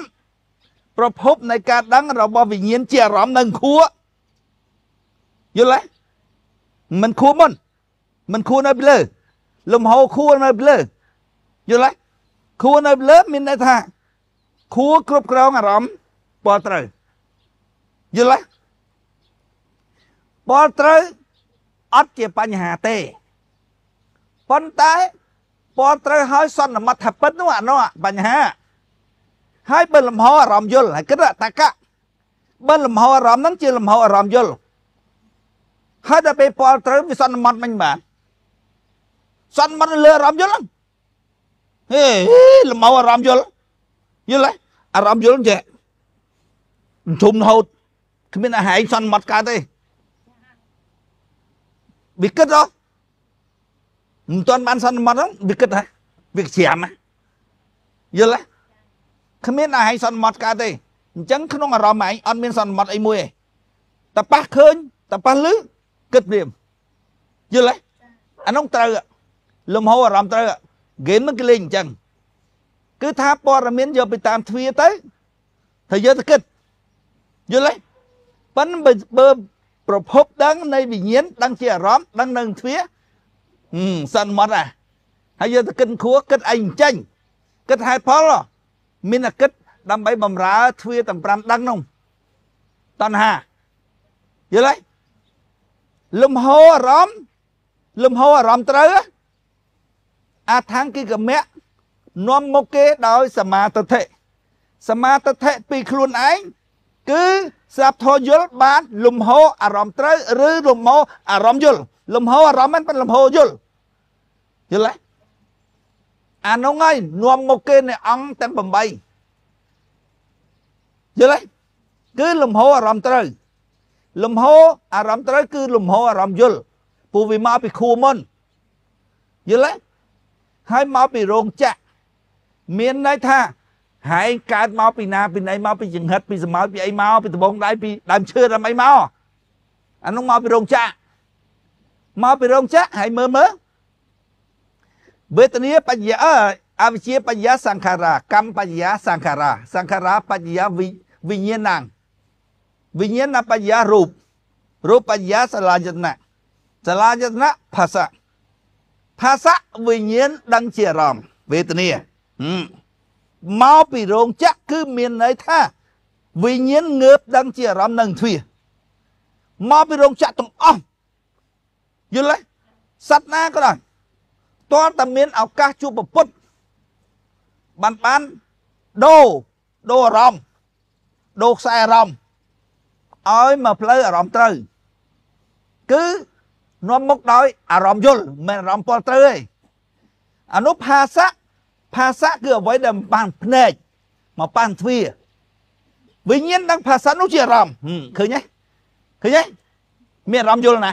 ប្រភពនៃការដឹងរបស់វិញ្ញាណជាអារម្មណ៍នៅខួរ យល់ទេមិនខួរមុនមិនខួរនៅលើ លំហខួរនៅលើយល់ទេខួរនៅលើមានន័យថាខួរគ្រប់គ្រងអារម្មណ៍ពលត្រូវយល់ទេពលត្រូវអត់ជាបញ្ហាទេប៉ុន្តែពលត្រូវឲ្យសន្មតថាពិតនោះអានោះបញ្ហាហើយបើលំហអារម្មណ៍យល់ហើយគិតតកៈបើលំហអារម្មណ៍ហ្នឹងជាលំហអារម្មណ៍យល់ ហើយដល់ពេលពលត្រូវវាសន្មតមិនបានសន្មតលើអារម្មណ៍យល់ហ្នឹងហេលំហអារម្មណ៍យល់យល់ទេអារម្មណ៍យល់ចេះធំហូតគ្មានអាហែងសន្មតកើតទេវាគិតហ៎មិនទាន់បានសន្មតហ្នឹងវាគិតហ៎វាច្រាមយល់ទេគ្មានអាហែងសន្មតកើតទេអញ្ចឹងក្នុងអារម្មណ៍ឯងអត់មានសន្មតអីមួយទេតែប៉ះឃើញតែប៉ះលឺ គិតព្រាមយល់ទេអានោះត្រូវលំហអារម្មណ៍ត្រូវហ្គេមហ្នឹងគេលេងអញ្ចឹងគឺថាព័ត៌មានយកទៅតាមទ្វាទៅហើយយកទៅគិតយល់ទេប៉ិនបើប្រភពដឹងនៃវិញ្ញាណដឹងជាអារម្មណ៍ដឹងនៅទ្វាសិនមកណាហើយយកទៅគិតខួរគិតអីអញ្ចឹងគិតហេតុផលមានតែគិតដើម្បីបំរើទ្វាទាំង5ដឹងនោះតណ្ហាយល់ទេ លំហអារម្មណ៍លំហអារម្មណ៍ត្រូវអាថាំងគិកមៈនាំមុខគេដោយសមាទិដ្ឋិសមាទិដ្ឋិពីខ្លួនឯងគឺស្រាប់ធរយល់បានលំហអារម្មណ៍ត្រូវឬលំហអារម្មណ៍យល់លំហអារម្មណ៍មិនប៉ុន្តែលំហយល់យល់ទេអានោះហើយនាំមុខគេនៃអង្គទាំង8យល់ទេគឺលំហអារម្មណ៍ត្រូវ លំហអារម្មណ៍ត្រូវគឺលំហអារម្មណ៍យល់ពូវាមកពីខួរមុនយល់ទេហើយមកពីរោងចក្រមានន័យថាហែងកើតមកពីណាពីណីមកពីចង្ហិតពីសម្ោតពីអីមកពីដបងដៃពីដើមឈើដើមអីមកអានោះមកពីរោងចក្រមកពីរោងចក្រហើយមើលមើលវេទនាបញ្ញាអវិជ្ជាបញ្ញាសង្ខារាកម្មបញ្ញាសង្ខារាសង្ខារាបញ្ញាវិញ្ញាណัง វិញ្ញាណបញ្ញារូបរូបបញ្ញាសលាយតនៈសលាយតនៈភាសាភាសាវិញ្ញាណដឹងជាអារម្មណ៍វេទនាមកពីរោងចក្រគឺមានន័យថា វិញ្ញាណងើបដឹងជាអារម្មណ៍នឹងទ្វាមកពីរោងចក្រទាំងអស់យល់ទេសត្វណាក៏ដោយតើតែមានឱកាសជួបប្រពុតបានបានដូរដូរអារម្មណ៍ដូរខ្សែអារម្មណ៍ ឲ្យមកផ្លូវអារម្មណ៍ត្រូវគឺនាំមុខដោយអារម្មណ៍យល់មិនអារម្មណ៍ពលត្រូវទេអានោះភាសាភាសាគឺអ្វីដែលបានភ្នែកមកបានទ្វាវិញ្ញាណដឹងភាសានោះជាអារម្មណ៍ឃើញទេឃើញទេមានអារម្មណ៍យល់ណា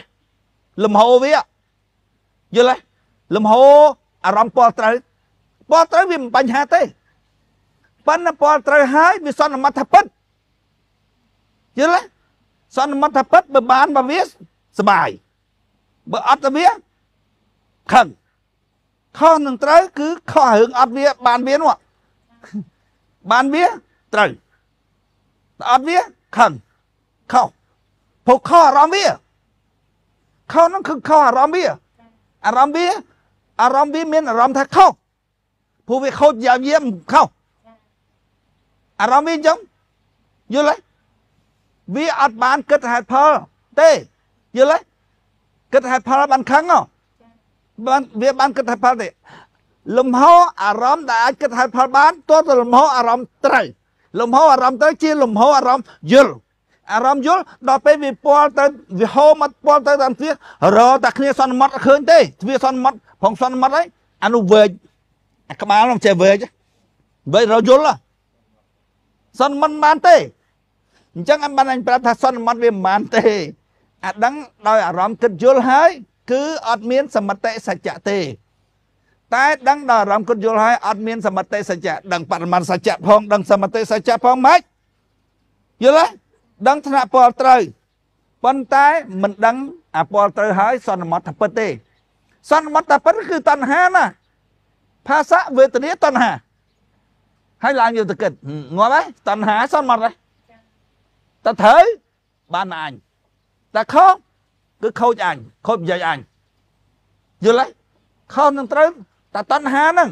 លំហវាយល់ទេលំហអារម្មណ៍ពលត្រូវពលត្រូវវាមិនបញ្ហាទេប៉ុន្តែពលត្រូវហើយវាសន្មតថាពិតយល់ទេ សន្មតថាពិតបើបានបើវាសបាយបើអត់ទៅវាខឹងខុសនឹងត្រូវគឺខុសរឿងអត់វាបានវានោះបានវាត្រូវតែអត់វាខឹងខុសព្រោះខុសអារម្មណ៍វាខុសនឹងគឺខុសអារម្មណ៍វាអារម្មណ៍វាអារម្មណ៍វាមានអារម្មណ៍ថាខុសព្រោះវាខូចយ៉ាងយាមខុសអារម្មណ៍វាអញ្ចឹងយល់ទេ វាអត់បានគិតហេតុផលទេយល់ទេគិតហេតុផលបានខឹងបានវាបានគិតហេតុផលទេលំហអារម្មណ៍ដែលអាចគិតហេតុផលបានទោះតែលំហអារម្មណ៍ត្រូវលំហអារម្មណ៍ទៅជាលំហអារម្មណ៍យល់អារម្មណ៍យល់ដល់ពេលវាពាល់ទៅវាហូរមកពាល់ទៅតាមទ្វារតែគ្នាសន្មត់ឃើញទេទ្វាសន្មត់ផងសន្មត់ហើយអានោះវែកអាក្បាលនោះចេះវែកវែករយល់សន្មត់បានទេ អញ្ចឹងអញបានអញប្រាប់ថាសន្មត់វាមិនបានទេអាដឹងដោយអារម្មណ៍គិតយល់ហើយគឺអត់មានសមតិសច្ចៈទេតែដឹងដល់អារម្មណ៍គិតយល់ហើយអត់មានសមតិសច្ចៈដឹងបរមន្តសច្ចៈផងដឹងសមតិសច្ចៈផងម៉េចយល់ទេដឹងថ្នាក់ពលត្រូវប៉ុន្តែមិនដឹងអាពលត្រូវហើយសន្មតថាពិតទេ សន្មតថាពិតគឺតណ្ហាណាភាសាវេទនាតណ្ហាហើយឡើងយកទៅគិតងាប់ហើយតណ្ហាសន្មតហើយ តើត្រូវបានអញតែខុសគឺខូចអញខូចប្រយោជន៍អញយល់ទេខុសនឹងត្រូវតែតណ្ហាហ្នឹង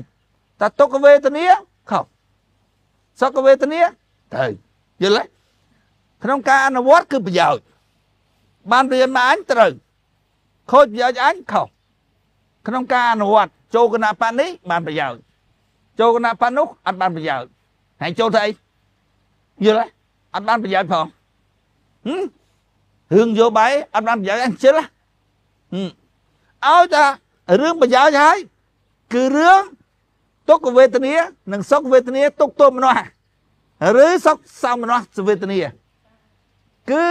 តែទុក្ខវេទនាខុសសុខវេទនាត្រូវយល់ទេក្នុងការអនុវត្តគឺប្រយោជន៍បានរៀនមកអញត្រូវខូចប្រយោជន៍អញខុសក្នុងការអនុវត្តចូលគណៈបនេះបានប្រយោជន៍ចូលគណៈបនោះអត់បានប្រយោជន៍ហើយចូលទៅអីយល់ទេអត់បានប្រយោជន៍ផងហឹម រឿងយោបាយអត់បានប្រយោជន៍អញជិលហឹមឲ្យតែរឿងប្រយោជន៍ហើយគឺរឿងទុក្ខវេទនានិងសុខវេទនាទុក្ខទោមនស្សឬសុខសោមនស្សវេទនាគឺ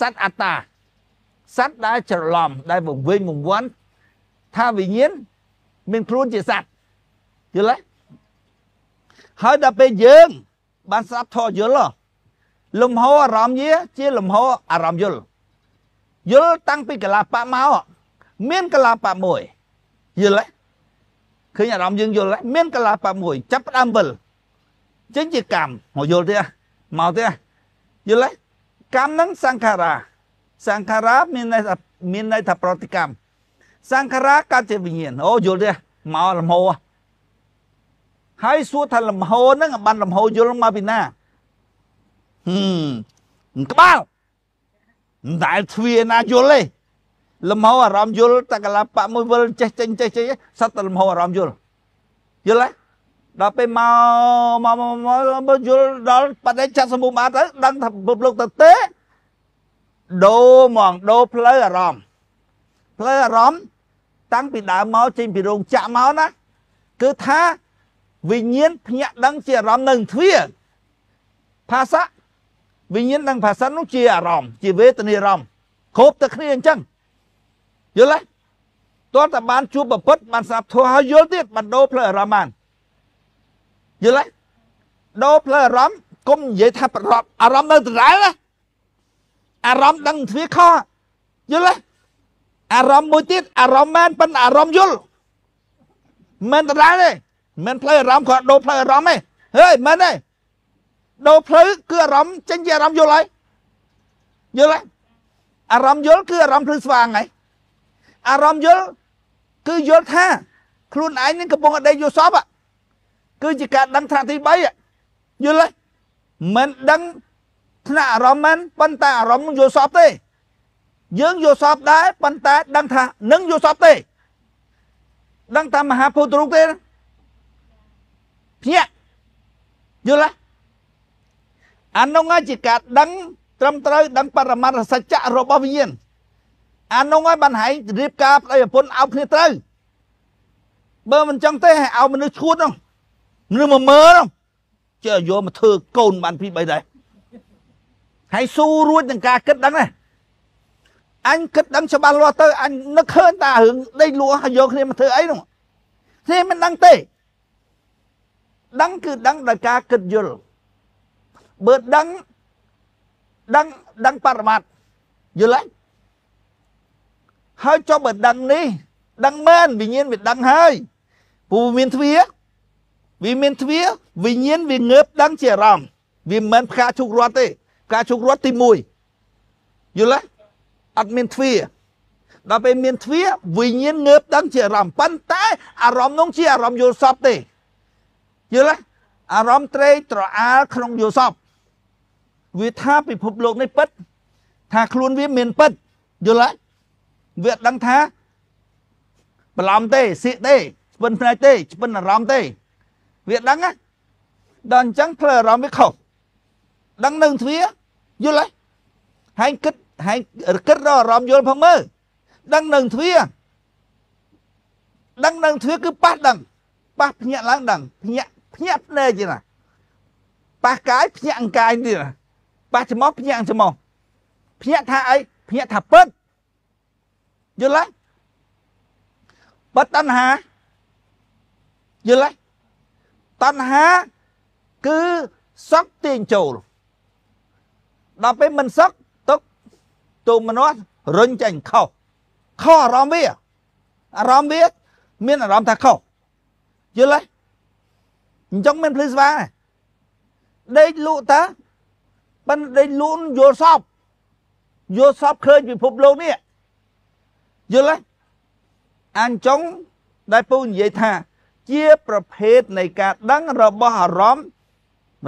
សត្វអត្តាសត្វដែលច្រឡំដែលវង្វេងវង្វាន់ថាវិញ្ញាណមានខ្លួនជាសត្វយល់ទេហើយដល់ពេលយើងបានស្ដាប់ធម៌យល់ លំហអារម្មណ៍យាជាលំហអារម្មណ៍យល់យល់តាំងពីកលាបៈមកមានកលាបៈមួយយល់ទេឃើញអារម្មណ៍យើងយល់ទេមានកលាបៈមួយចាប់ផ្ដើមវិលចេញជាកម្មមកយល់ទេមកទេយល់ទេកម្មនឹងសង្ខារាសង្ខារាមានន័យថាមានន័យថាប្រតិកម្មសង្ខារាកើតជាវិញ្ញាណអូយល់ទេមកលំហហើយសួរថាលំហហ្នឹងបានលំហយល់មកពីណា ហឹមក្បាលមិនដែលទ្វាណាយល់ទេលំហអារម្មណ៍យល់តកលាបៈមួយវិលចេះចេញចេះចេះសត្វតែលំហអារម្មណ៍យល់យល់ទេដល់ពេលមកមកមកយល់ដល់បដិច្ចសម្ពុមាទៅដឹងថាពុទ្ធលោកទៅទេដូរហ្មងដូរផ្លូវអារម្មណ៍ផ្លូវអារម្មណ៍តាំងពីដើមមកចេញពីរោងចក្រមកណាគឺថាវិញ្ញាណភ្ញាក់ដឹងជាអារម្មណ៍នឹងទ្វាភាសា វិញ្ញាណដឹងភាសានោះជាអារម្មណ៍ជាវេទនាអារម្មណ៍គ្រប់តែគ្នាអញ្ចឹងយល់ទេតើតើបានជួបប្រពុតបានស្ដាប់ធម៌ហើយយល់ទៀតបានដូរផ្លូវអារម្មណ៍បានយល់ទេដូរផ្លូវអារម្មណ៍កុំនិយាយថាប្រត់អារម្មណ៍នៅដដែលណាអារម្មណ៍ដឹងទ្វាខយល់ទេអារម្មណ៍មួយទៀតអារម្មណ៍មែនប៉ុន្តែអារម្មណ៍យល់មិនដដែលទេមិនផ្លូវអារម្មណ៍គាត់ដូរផ្លូវអារម្មណ៍ទេហេមិនទេ ដូរផ្លូវគឺអារម្មណ៍ចេញជាអារម្មណ៍យល់ហើយយល់ហើយអារម្មណ៍យល់គឺអារម្មណ៍ភ្លឺស្វាងហើយអារម្មណ៍យល់គឺយល់ថាខ្លួនឯងនឹងកំពុងតែដេកយល់សពគឺជាការដឹងថ្នាក់ទី3យល់ទេមិនដឹងថ្នាក់អារម្មណ៍មិនប៉ុន្តែអារម្មណ៍នឹងយល់សពទេ យើងយល់សពដែរប៉ុន្តែដឹងថានឹងយល់សពទេ ដឹងតាមមហាពុទ្ធរូបទេភ្ញាក់យល់ទេ អានោះជាការដឹងត្រឹមត្រូវដឹងបរមត្ថសច្ចៈរបស់វិញ្ញាណអានោះហើយបានហែងរៀបការប្តីប្រពន្ធឲ្យគ្នាត្រូវបើមិនចឹងទេឲ្យមនុស្សឈួតនោះមនុស្សមកមើលនោះចេះយកមកធ្វើកូនបានពី3ដែរហើយស៊ូរួចនឹងការគិតដឹងណាអញគិតដឹងច្បាស់លាស់ទៅអញនឹកឃើញតារឿងដេកលក់ហើយយកគ្នាមកធ្វើអីនោះនេះមិនដឹងទេដឹងគឺដឹងដោយការគិតយល់ បើដឹងដឹងដឹងបរមត្តយល់ទេហើយចុះបើដឹងនេះដឹងមែនវិញ្ញាណវាដឹងហើយព្រោះមានទ្វាវាមានទ្វាវិញ្ញាណវាងើបដឹងជាអារម្មណ៍វាមិនមែនផ្កាជុករត់ទេផ្កាជុករត់ទី1យល់ទេអត់មានទ្វាដល់ពេលមានទ្វាវិញ្ញាណងើបដឹងជាអារម្មណ៍ប៉ុន្តែអារម្មណ៍នោះជាអារម្មណ៍យល់សពទេយល់ទេអារម្មណ៍ត្រេកត្រអាលក្នុងយល់សព វាថាពិភពលោកនេះពិតថាខ្លួនវាមានពិតយល់ទេវាដឹងថាបន្លំទេសៀកទេស្ពិនផ្នែកទេស្ពិនអារម្មណ៍ទេ វាដឹងណាដល់អញ្ចឹងផ្លូវអារម្មណ៍វាខុសដឹងនឹងទ្វាយល់ទេហើយគិតហើយគិតរកអារម្មណ៍យល់ផងមើលដឹងនឹងទ្វាដឹងនឹងទ្វាគឺប៉ះដឹងប៉ះភ្ញាក់ឡើងដឹងភ្ញាក់ភ្ញាក់ភ្នែកទេណាប៉ះកាយភ្ញាក់អង្កាយទៀតណា ប៉ះច្រមុះភ្ញាក់ច្រមុះភ្ញាក់ថាអីភ្ញាក់ថាពិតយល់ទេបតណ្ហាយល់ទេតណ្ហាគឺសក់ទាញចូលដល់ពេលមិនសក់ទុកទូមនុស្សរុញចាញ់ខុសខុសអារម្មណ៍វាអារម្មណ៍វាមានអារម្មណ៍ថាខុសយល់ទេអញ្ចឹងមានភ្លឺស្វាដេកលក់តា ប៉ិនដេកលក់យល់សពយល់សពឃើញពិភពលោកនេះយល់ទេអញ្ចឹងដែលពូនិយាយថា ជាប្រភេទនៃការដឹងរបស់អារម្មណ៍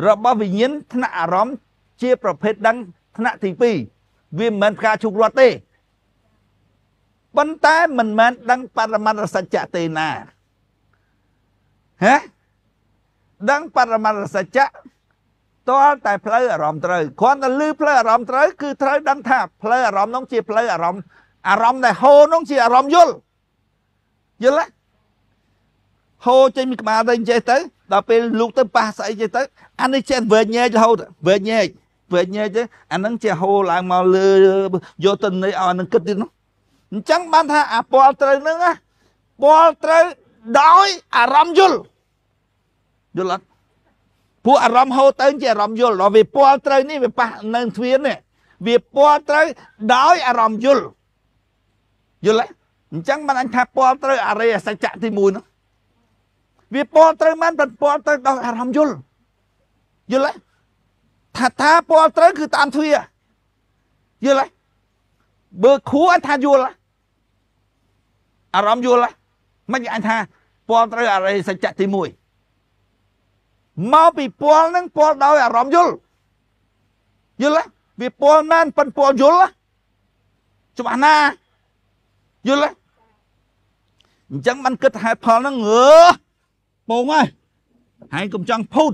របស់វិញ្ញាណថ្នាក់អារម្មណ៍ជាប្រភេទដឹងថ្នាក់ទី2វាមិនមែនផ្កាជុករត់ទេប៉ុន្តែមិនមែនដឹងបរមត្តសច្ចៈទេណាហ៎ដឹងបរមត្តសច្ចៈ តលតែផ្លូវអារម្មណ៍ត្រូវគ្រាន់តែលឺផ្លូវអារម្មណ៍ត្រូវគឺត្រូវដឹងថាផ្លូវអារម្មណ៍នោះជាផ្លូវអារម្មណ៍អារម្មណ៍ដែលហូរនោះជាអារម្មណ៍យល់យល់ទេហូរចេញពីក្បាលទៅអញ្ចេះទៅដល់ពេលលូកទៅប៉ះស្អីចេះទៅអានេះចេះវែងញែករហូតវែងញែកវែងញែកទៅអានឹងជាហូរឡើងមកលើយកទៅនៃឲ្យនឹងគិតទៀតនោះអញ្ចឹងបានថាអាពលត្រូវនឹងណាពលត្រូវដោយអារម្មណ៍យល់យល់អត់ ពួកអារម្មណ៍ហូរទៅជាអារម្មណ៍យល់ដល់វាពលត្រូវនេះវាប៉ះនៅទ្វារនេះវាពលត្រូវដោយអារម្មណ៍យល់យល់ទេអញ្ចឹងបានអញថាពលត្រូវអរិយសច្ចៈទី1នោះវាពលត្រូវមិនប៉ុន្តែពលត្រូវដល់អារម្មណ៍យល់យល់ទេថាថាពលត្រូវគឺតាមទ្វាយល់ទេបើគ្រូអញថាយល់អារម្មណ៍យល់មិនអញថាពលត្រូវអរិយសច្ចៈទី1 មកពីពណ៌ហ្នឹងពណ៌ដោយអារម្មណ៍យល់យល់ទេវាពណ៌មែនប៉ុនពណ៌យល់ច្បាស់ណាយល់ទេអញ្ចឹងມັນគិតហេតុផលហ្នឹងអឺពងហើយហើយកុំចង់ភូត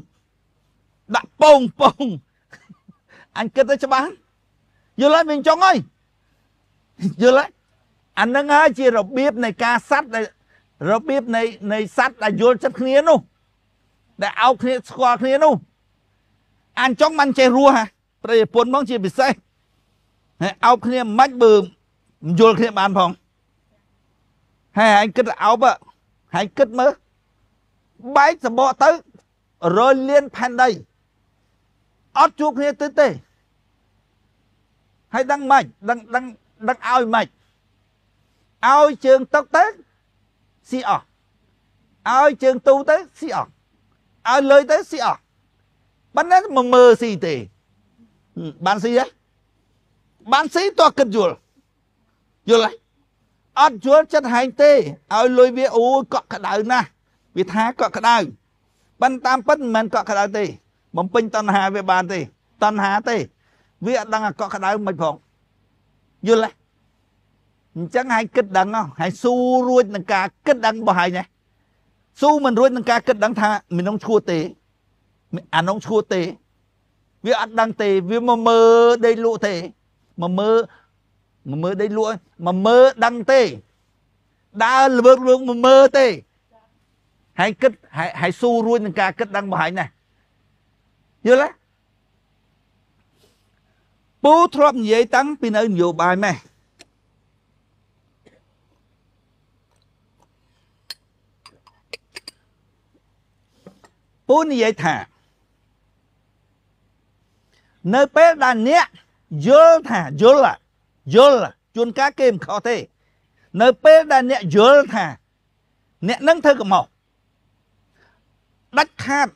ដាក់ពងពងអញគិតទៅច្បាស់យល់ហើយមិនចង់ហើយយល់ហើយអាហ្នឹងហើយជារបៀបនៃការសັດដែលរបៀបនៃនៃសັດដែលយល់ចិត្តគ្នានោះ ដែលអោបគ្នាស្គាល់គ្នានោះអញចង់មិនចេះរស់ហ่ะប្រយពន្ធមកជាពិសេសហើយអោបគ្នាមិនបើមិនយល់គ្នាបានផងហើយហែងគិតអោបហែងគិតមើលបែកសបកទៅរយលានផែនដីអត់ជួបគ្នាទៅទេហើយដឹងម៉េចដឹងដឹងដឹងឲ្យម៉េចឲ្យជើងទឹកទៅស៊ីអស់ឲ្យជើងទូទៅស៊ីអស់ ឲ្យលុយទៅស៊ីអស់បានតែមកមើលស៊ីទេបានស៊ីហ៎បានស៊ីតោះគិតយល់យល់ហើយអត់យល់ចិត្តហែងទេឲ្យលុយវាអូកក់ក្ដៅណាស់វាថាកក់ក្ដៅប៉ុន្តែតាមពិតមិនមែនកក់ក្ដៅទេ បំពេញតណ្ហាវាបានទេតណ្ហាទេ វាអត់ដឹងអាកក់ក្ដៅមិនផងយល់ទេអញ្ចឹងហើយគិតដឹងហើយស៊ូរួចនឹងការគិតដឹងរបស់ហើយណា ស៊ូមិនរួចនឹងការគិតដឹងថាមិននឹងឈួតទេអានោះឈួតទេ វាអត់ដឹងទេ វាមកមើលដេកលក់ទេមកមើលមកមើលដេកលក់មកមើលដឹងទេ ដើរលើកលើកមកមើលទេហើយគិតហើយហើយស៊ូរួចនឹងការគិតដឹងរបស់ហើយណាយល់ទេពូធ្លាប់និយាយតាំងពីនៅនយោបាយម៉េះ ពូនិយាយថា នៅពេលដែលអ្នកយល់ថាយល់យល់ជួនកាលគេមិនខុសទេ នៅពេលដែលអ្នកយល់ថា អ្នកនឹងធ្វើកំហុសដាច់ខាត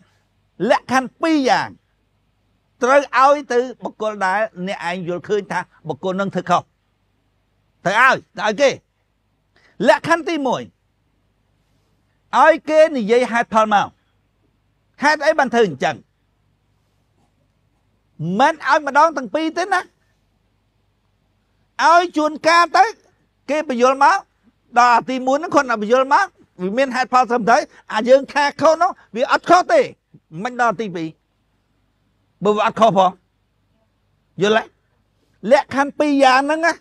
លក្ខខណ្ឌពីរយ៉ាងត្រូវឲ្យទៅបុគ្គលដែលអ្នកឯងយល់ឃើញថាបុគ្គលនឹងធ្វើខុសទៅឲ្យទៅឲ្យគេលក្ខខណ្ឌទី1ឲ្យគេនិយាយហេតុផលមក ហេតុអីបានធ្វើអញ្ចឹងមិនឲ្យម្ដងទាំងពីរទេណាឲ្យជួនកាលទៅ គេបញ្យល់មកដល់ទី1ហ្នឹងគាត់តែបញ្យល់មកវាមានហេតុផលត្រឹមត្រូវអាយើងថាខុសនោះវាអត់ខុសទេមិនដល់ទី2បើវាអត់ខុសផងយល់ទេលក្ខខណ្ឌពីរយ៉ាងហ្នឹងណា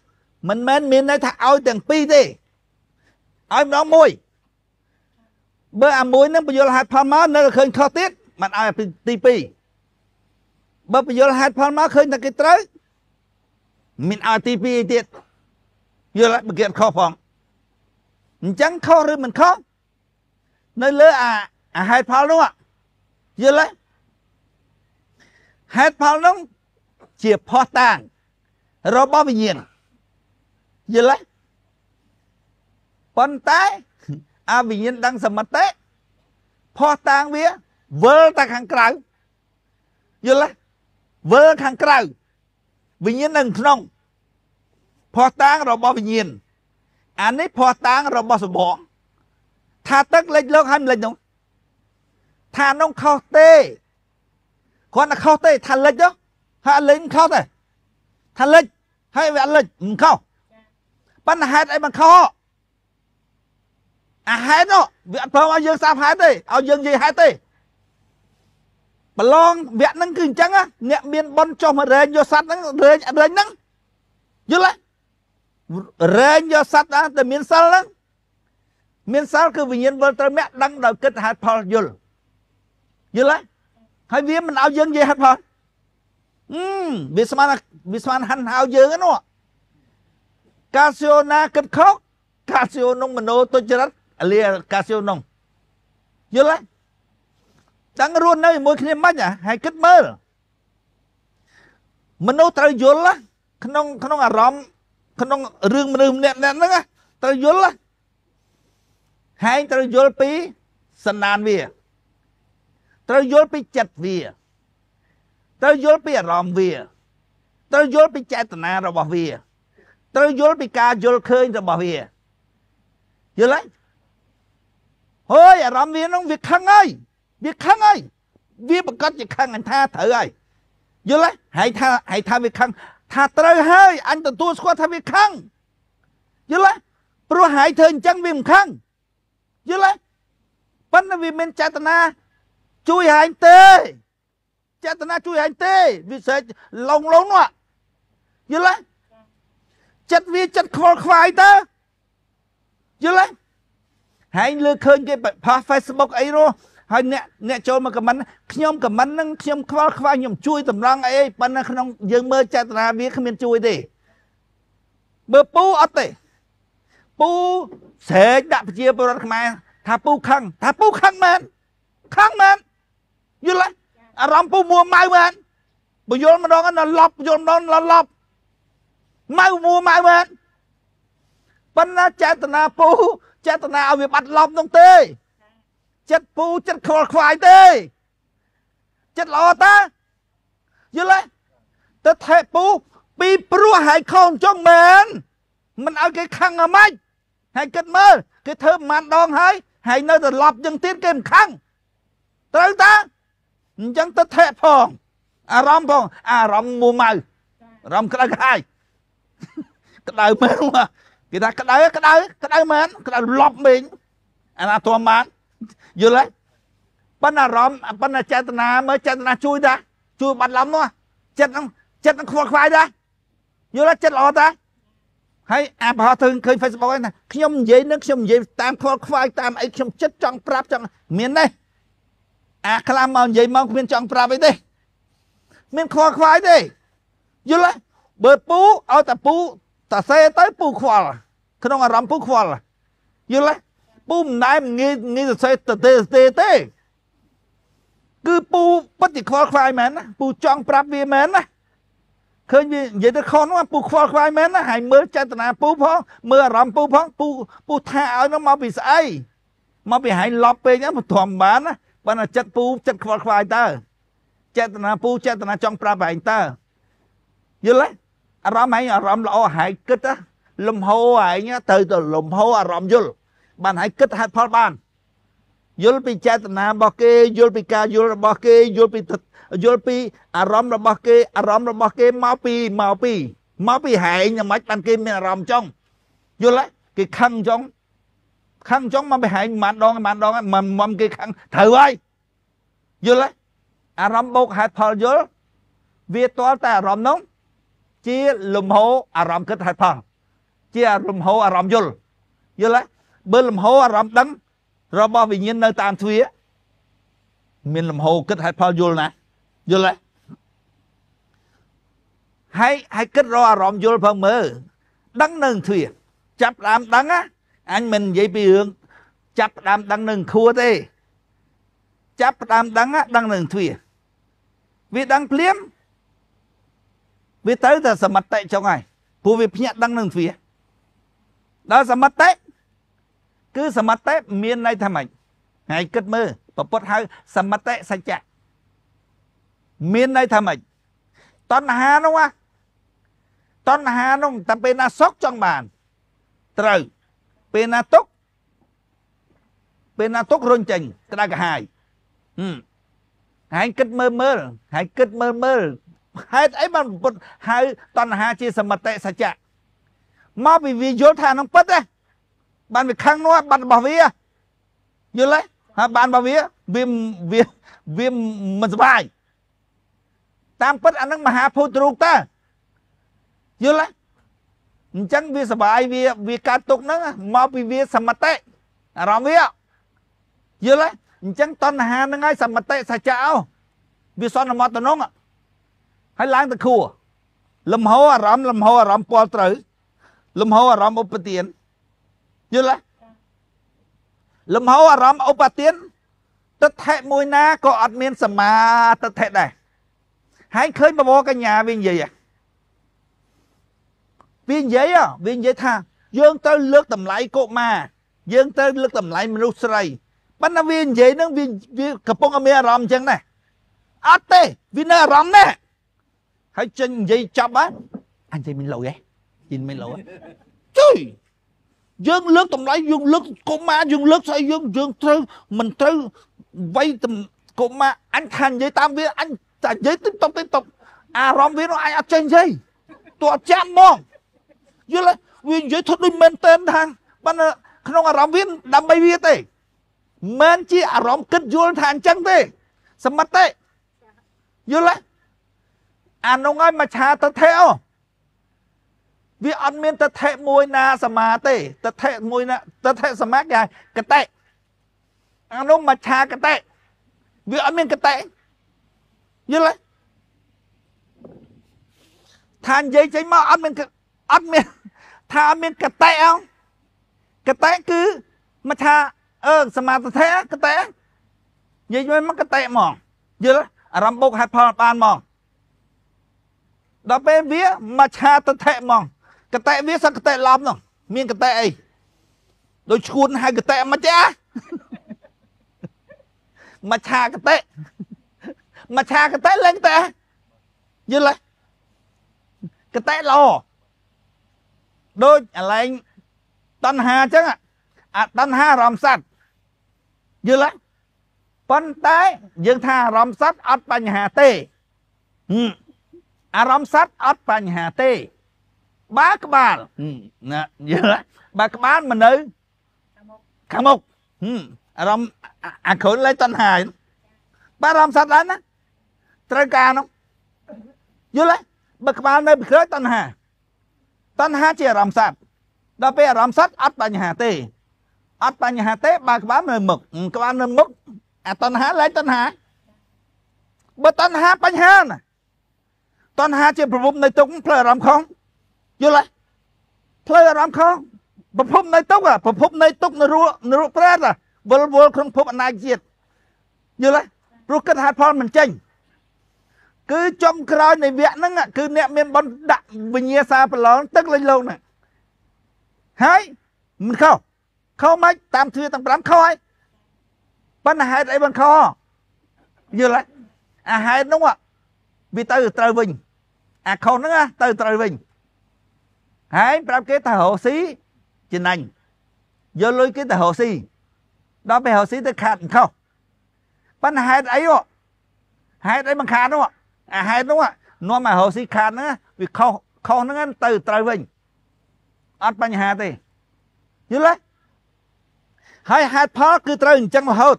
មិនមែនមានន័យថាឲ្យទាំងពីរទេឲ្យម្ដងមួយ បើអាមួយហ្នឹងបញ្យល់ហេតុផលមកនៅឃើញខុសទៀតមិនឲ្យទី2បើបញ្យល់ហេតុផលមកឃើញតែគេត្រូវមានឲ្យទី2ទៀតយល់បើគេអត់ខុសផងអញ្ចឹងខុសឬមិនខុសនៅលើអាអាហេតុផលនោះយល់ទេហេតុផលនោះជាផោះតាងរបស់វិញ្ញាណយល់ទេប៉ុន្តែ អាវិញ្ញាណដឹងសមត្ថទេផោះតាងវាវិលតែខាងក្រៅយល់ទេវិលខាងក្រៅវិញ្ញាណនៅក្នុងផោះតាងរបស់វិញ្ញាណអានេះផោះតាងរបស់សម្បកថាទឹកលិចលោកហើយមិនលិចនោះថានោះខុសទេគាត់តែខុសទេថាលិចទៅហើយលិចខុសទេថាលិចហើយវាអត់លិចមិនខុសប៉ុន្តែហេតុអីមិនខុស អាហេតុនោះវាអត់ព្រមឲ្យយើងសាប់ហេតុទេឲ្យយើងនិយាយហេតុទេប្រឡងវគ្គហ្នឹងគឺអញ្ចឹងអ្នកមានបនចុះមករែងយកសัตว์ហ្នឹងរែងរែងហ្នឹងយល់ទេរែងយកសัตว์ណាដែលមានសិលហ្នឹងមានសិលគឺវិញ្ញាណវិលត្រូវមាក់ដឹងដោយគិតហេតុផលយល់យល់ទេហើយវាមិនឲ្យយើងនិយាយហេតុផលអឺវាស្មានវាស្មានហាន់ហៅយើងហ្នឹងកាស៊ីអូណាគិតខុសកាស៊ីអូនោះមโนទុច្ចរិត លាកាស៊ីអូនោះយល់ទេដឹងរស់នៅជាមួយគ្នាមិនហើយគិតមើលមនុស្សត្រូវយល់ក្នុងក្នុងអារម្មណ៍ក្នុងរឿងមនុស្សម្នាក់ហ្នឹងត្រូវយល់ហែងត្រូវយល់ពីសន្តានវាត្រូវយល់ពីចិត្តវាត្រូវយល់ពីអារម្មណ៍វាត្រូវយល់ពីចេតនារបស់វាត្រូវយល់ពីការយល់ឃើញរបស់វាយល់ទេ ហើយអារម្មណ៍វានោះវាខឹងហើយវាខឹងហើយវាប្រកាសជាខឹងអញថាត្រូវហើយយល់ទេហើយថាហើយថាវាខឹងថាត្រូវហើយអញទទួលស្គាល់ថាវាខឹងយល់ទេព្រោះហើយធ្វើអញ្ចឹងវាមិនខឹងយល់ទេប៉ុន្តែវាមានចេតនាជួយហែងទេចេតនាជួយហែងទេវាស្រែកឡងឡងនោះយល់ទេចិត្តវាចិត្តខ្វល់ខ្វាយទៅយល់ទេ ហែងលើឃើញគេផាស Facebook អីនោះហើយអ្នកអ្នកចូលមកខមមិនខ្ញុំខមមិនហ្នឹងខ្ញុំខ្វល់ខ្វាយខ្ញុំជួយតម្រង់អីប៉ុន្តែក្នុងយើងមើលចេតនាវាគ្មានជួយទេបើពូអត់ទេពូស្រែកដាក់ប្រជាពលរដ្ឋខ្មែរថាពូខឹងថាពូខឹងមែនខឹងមែនយល់ទេអារម្មណ៍ពូមួម៉ៅមែនបើយល់ម្ដងដល់ឡប់យល់ម្ដងដល់ឡប់ម៉ៅមួម៉ៅមែនប៉ុន្តែចេតនាពូ ចេតនាឲ្យវាបាត់ឡប់នោះទេចិត្តពូចិត្តខ្វល់ខ្វាយទេចិត្តល្អតាយល់ទេទៅថេពូពីព្រោះហើយខំចង់មែនមិនឲ្យគេខឹងអាម៉េចហើយគិតមើលគេធ្វើប្រហែលដងហើយហើយនៅតែឡប់ចឹងទៀតគេមិនខឹងត្រូវតាអញ្ចឹងទៅថេផងអារម្មណ៍ផងអារម្មណ៍មួម៉ៅអារម្មណ៍ក្តៅក្តាយក្តៅមែនមក គេថាក្តៅក្តៅក្តៅមែនក្តៅលប់មែងអាណាទាំបានយល់ទេប៉ុន្តែអារម្មណ៍ប៉ុន្តែចេតនាមើលចេតនាជួយតាជួយបាត់ឡំនោះចិត្តហ្នឹងចិត្តហ្នឹងខ្វល់ខ្វាយតាយល់ទេចិត្តល្អតាហើយអាប្រហោះទៅឃើញ Facebook ហ្នឹងណាខ្ញុំនិយាយនឹងខ្ញុំនិយាយតាមខ្វល់ខ្វាយតាមអីខ្ញុំចិត្តចង់ប្រាប់ចង់មានទេអាខ្លាំងមកនិយាយមកគ្មានចង់ប្រាប់អីទេមានខ្វល់ខ្វាយទេយល់ទេបើពូឲ្យតែពូ តាសេទៅពូខ្វល់ក្នុងអារម្មណ៍ពូខ្វល់យល់ទេពូមិនដែលងាយងាយសរសេរទៅទេទេទេគឺពូពិតជាខ្វល់ខ្វាយមែនណាពូចង់ប្រាប់វាមែនណាឃើញវានិយាយទៅខុសនោះពូខ្វល់ខ្វាយមែនណាហើយមើលចេតនាពូផងមើលអារម្មណ៍ពូផងពូពូថាឲ្យនោះមកពីស្អីមកពីហាញឡប់ពេកហ្នឹងមិនធំបានណាបើណាចិត្តពូចិត្តខ្វល់ខ្វាយតើចេតនាពូចេតនាចង់ប្រាប់ឯងតើយល់ទេ អារម្មណ៍ឯងអារម្មណ៍ល្អហើយគិតលំហឯងទៅទៅលំហអារម្មណ៍យល់បានហើយគិតហេតុផលបានយល់ពីចេតនារបស់គេយល់ពីការយល់របស់គេយល់ពីយល់ពីអារម្មណ៍របស់គេអារម្មណ៍របស់គេមកពីមកពីមកពីហែងយ៉ាងម៉េចបានគេមានអារម្មណ៍ចង់យល់ទេគេខឹងចង់ខឹងចង់មកពីហែងមិនដងមិនដងមិនមុំគេខឹងត្រូវហើយយល់ទេអារម្មណ៍បូកហេតុផលយល់វាទាល់តែអារម្មណ៍នោះ ជាលំហអារម្មណ៍គិតហេតុផលជាលំហអារម្មណ៍យល់យល់ទេបើលំហអារម្មណ៍ដឹងរបស់វិញ្ញាណនៅតាមទ្វារមានលំហគិតហេតុផលយល់ណាយល់ទេហើយហើយគិតរកអារម្មណ៍យល់ផងមើលដឹងនៅទ្វារចាប់ដើមដឹងណាអញមិននិយាយពីរឿងចាប់ដើមដឹងនៅខួរទេចាប់ដើមដឹងដឹងនៅទ្វារវាដឹងភ្លាម វាទៅតែសមតិចុងហើយព្រោះវាភ្ញាក់ដឹងនឹងទ្វារដល់សមតិគឺសមតិមានន័យថាម៉េចហើយគិតមើលពពុទ្ធហៅសមតិសច្ចៈមានន័យថាម៉េចតណ្ហានោះតណ្ហានោះតែពេលណាសុខចង់បាន ត្រូវពេលណាទុកពេលណាទុករុញចេញក្តៅក្រហាយហឹមហើយគិតមើលមើលហើយគិតមើលមើល ហេតុអីបានពុទ្ធហៅតណ្ហាជាសមិតិសច្ចៈមកពីវាយល់ថានឹងពិតទេបានវាខឹងនោះបាត់របស់វាយល់ទេហើយបានរបស់វាវាវាវាមិនសុបាយតាមពិតអានឹងមហាភូតរូបតើយល់ទេអញ្ចឹងវាសុបាយវាវាកើតទុកហ្នឹងមកពីវាសមតិអារម្មណ៍វាយល់ទេអញ្ចឹងតណ្ហាហ្នឹងហើយសមតិសច្ចៈអោវាសន្មតទៅនោះ ហើយឡើងទៅខួរលំហអារម្មណ៍លំហអារម្មណ៍ពលត្រូវលំហអារម្មណ៍ឧបទានយល់ទេលំហអារម្មណ៍ឧបទានទិដ្ឋិមួយណាក៏អត់មានសមាទិដ្ឋិដែរហើយឃើញបវរកញ្ញាវានិយាយវានិយាយវានិយាយថា យើងត្រូវលើកតម្លៃកុមារយើងត្រូវលើកតម្លៃមនុស្សស្រីប៉ុន្តែវានិយាយនឹងវាវាកំពុងមានអារម្មណ៍អញ្ចឹងណាអត់ទេវានៅអារម្មណ៍ណា ហើយចេញនិយាយចាប់ហ៎អញនិយាយមិនលុយហ៎ជិនមិនលុយជួយយើងលើកតម្លៃយើងលើកកុមារយើងលើកស្អីយើងយើងត្រូវមិនត្រូវវ័យកុមារអញថានិយាយតាមវាអញតែនិយាយទៅតុបទៅតុបអារម្មណ៍វានោះអញអត់ចេញទេទោះចាំមកយល់ទេវានិយាយធ្វើដូចមែនតែនថាបើក្នុងអារម្មណ៍វាដើម្បីវាទេមិនជាអារម្មណ៍គិតយល់ថាអញ្ចឹងទេសមត្ថទេយល់ទេ អានោះហើយមច្ឆាទិដ្ឋិអូវាអត់មានទិដ្ឋិមួយណាសមាទេទិដ្ឋិមួយណាទិដ្ឋិសមាគេកតិអានោះមច្ឆាកតិវាអត់មានកតិយល់ទេថានិយាយចេញមកអត់មានអត់មានថាអត់មានកតិអងកតិគឺមច្ឆាអឺសមាទិដ្ឋិកតិនិយាយមកកតិហ្មងយល់អារម្មណ៍បុកហេតុផលបានហ្មង ដល់ពេលវាមច្ឆាទិដ្ឋិហ្មងកតិវាសកតិឡំនោះមានកតិអីដូចឈួនហៅកតិមិនចាមច្ឆាកតិមច្ឆាកតិលេងតែយល់ទេកតិល្អដូចអាឡែងតណ្ហាអញ្ចឹងអាតណ្ហាអារម្មណ៍សัตว์យល់ទេប៉ុន្តែយើងថាអារម្មណ៍សត្វអត់បញ្ហាទេហឹម អារម្មណ៍សត្វអត់បញ្ហាទេ បើក្បាលហឹមណាយល់ទេបើក្បាលមិននៅខាងមុខហឹមអារម្មណ៍អាខុនលេតណ្ហាបើអារម្មណ៍សត្វដែរណាត្រូវការនោះយល់ទេបើក្បាលនៅពីក្រោយតណ្ហាតណ្ហាជាអារម្មណ៍សត្វដល់ពេលអារម្មណ៍សត្វអត់បញ្ហាទេអត់បញ្ហាទេបើក្បាលនៅមុខក្បាលនៅមុខអាតណ្ហាលែងតណ្ហាបើតណ្ហាបញ្ហាណា តណ្ហាជាប្រភពនៃទុកផ្លូវអារម្មណ៍ខំយល់ទេផ្លូវអារម្មណ៍ខំប្រភពនៃទុកប្រភពនៃទុកនរនរប្រែតវល់វល់ក្នុងភពអនាគតជាតិយល់ទេព្រោះគិតហេតុផលមិនចេញគឺចុងក្រោយនៃវគ្គហ្នឹងគឺអ្នកមានបនដាក់វិញ្ញាសាប្រឡងទឹកលេងលោកហ្នឹងហើយមិនខុសខុសមិនតាមទ្វាទាំង5ខុសហើយប៉ុន្តែហេតុអីមិនខុសយល់ទេអាហេតុនោះវាទៅត្រូវវិញ អាខុសហ្នឹងទៅត្រូវវិញហើយប្រាប់គេថារកស៊ីចំណេញយកលុយគេទៅរកស៊ីដល់ពេលរកស៊ីទៅខាតខុសប៉ុន្តែហេតុអីហេតុអីមិនខាតនោះអាហេតុនោះនាំមករកស៊ីខាតហ្នឹងវាខុសខុសហ្នឹងទៅត្រូវវិញអត់បញ្ហាទេយល់ទេហើយហេតុផលគឺត្រូវអញ្ចឹងរហូត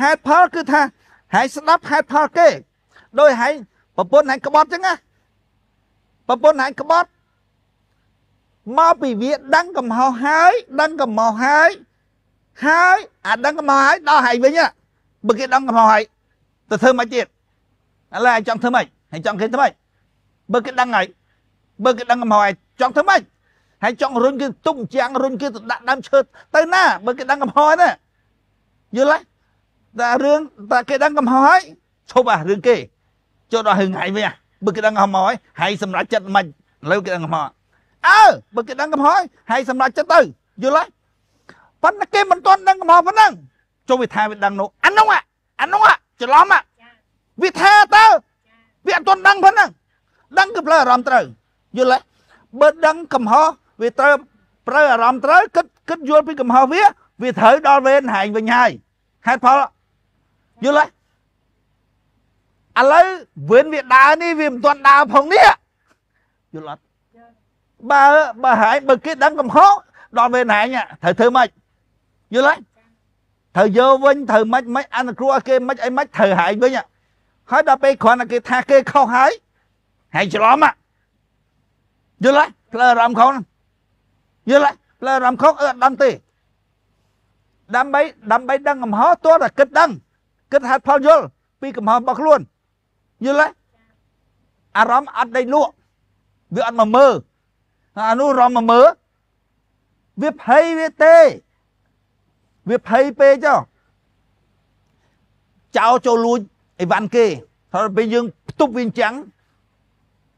ហេតុផលគឺថាហើយស្ដាប់ហេតុផលគេដោយហើយ ប្រពន្ធហើយក្បត់ចឹងណាប្រពន្ធហើយក្បត់មកពីវាដឹងកំហុសហើយដឹងកំហុសហើយហើយអាដឹងកំហុសហើយដល់ហើយវិញបើគេដឹងកំហុសហើយទៅធ្វើមិនទៀតឥឡូវឯងចង់ធ្វើម៉េចហើយចង់គេធ្វើម៉េចបើគេដឹងហើយបើគេដឹងកំហុសហើយចង់ធ្វើម៉េចហើយចង់រុញគេទុកជាងរុញគេទៅដាក់ដើមឈើទៅណាបើគេដឹងកំហុសណាយល់ទេតែរឿងតែគេដឹងកំហុសហើយឈប់អារឿងគេ ចូលដល់រឿងហើយវិញបើគេដឹងកំហុសហើយហើយសម្រាប់ចិត្តមិនឥឡូវគេដឹងកំហុសអើបើគេដឹងកំហុសហើយសម្រាប់ចិត្តទៅយល់ទេប៉ុន្តែគេមិនទាន់ដឹងកំហុសប៉ុណ្ណឹងចូលវាថាវាដឹងនោះអានោះអានោះច្រឡំវាថាទៅវាអត់ទាន់ដឹងប៉ុណ្ណឹងដឹងគឺផ្លូវអារម្មណ៍ត្រូវយល់ទេបើដឹងកំហុសវាត្រូវប្រើអារម្មណ៍ត្រូវគិតគិតយល់ពីកំហុសវា វាត្រូវដល់វេនហែងវិញហើយហេតុផលយល់ទេ ឥឡូវវេនវាដើរនេះវាមិនទាន់ដើរផងនេះយល់អត់បើបើហែងបើគេដឹងកំហុសដល់វេនហែងត្រូវធ្វើម៉េចយល់ទេត្រូវយកវិញត្រូវម៉េចម៉េចអនុគ្រោះឲ្យគេម៉េចអីម៉េចត្រូវហែងវិញហើយដល់ពេលគ្រាន់តែគេថាគេខុសហើយហើយច្រឡំយល់ទេផ្លើអារម្មណ៍ខុសយល់ទេផ្លើអារម្មណ៍ខុសអឺអត់ដឹងទេដើម្បីដើម្បីដឹងកំហុសទោះតែគិតដឹងគិតហេតុផលយល់ពីកំហុសរបស់ខ្លួន យល់ទេអារម្មណ៍អត់ដេញលក់វាអត់មកមើលអានោះរំមកមើលវាភ័យវាទេវាភ័យពេកចុះចោលចូលលួចអីវ៉ាន់គេហើយពេលយើងផ្ទប់វាអញ្ចឹង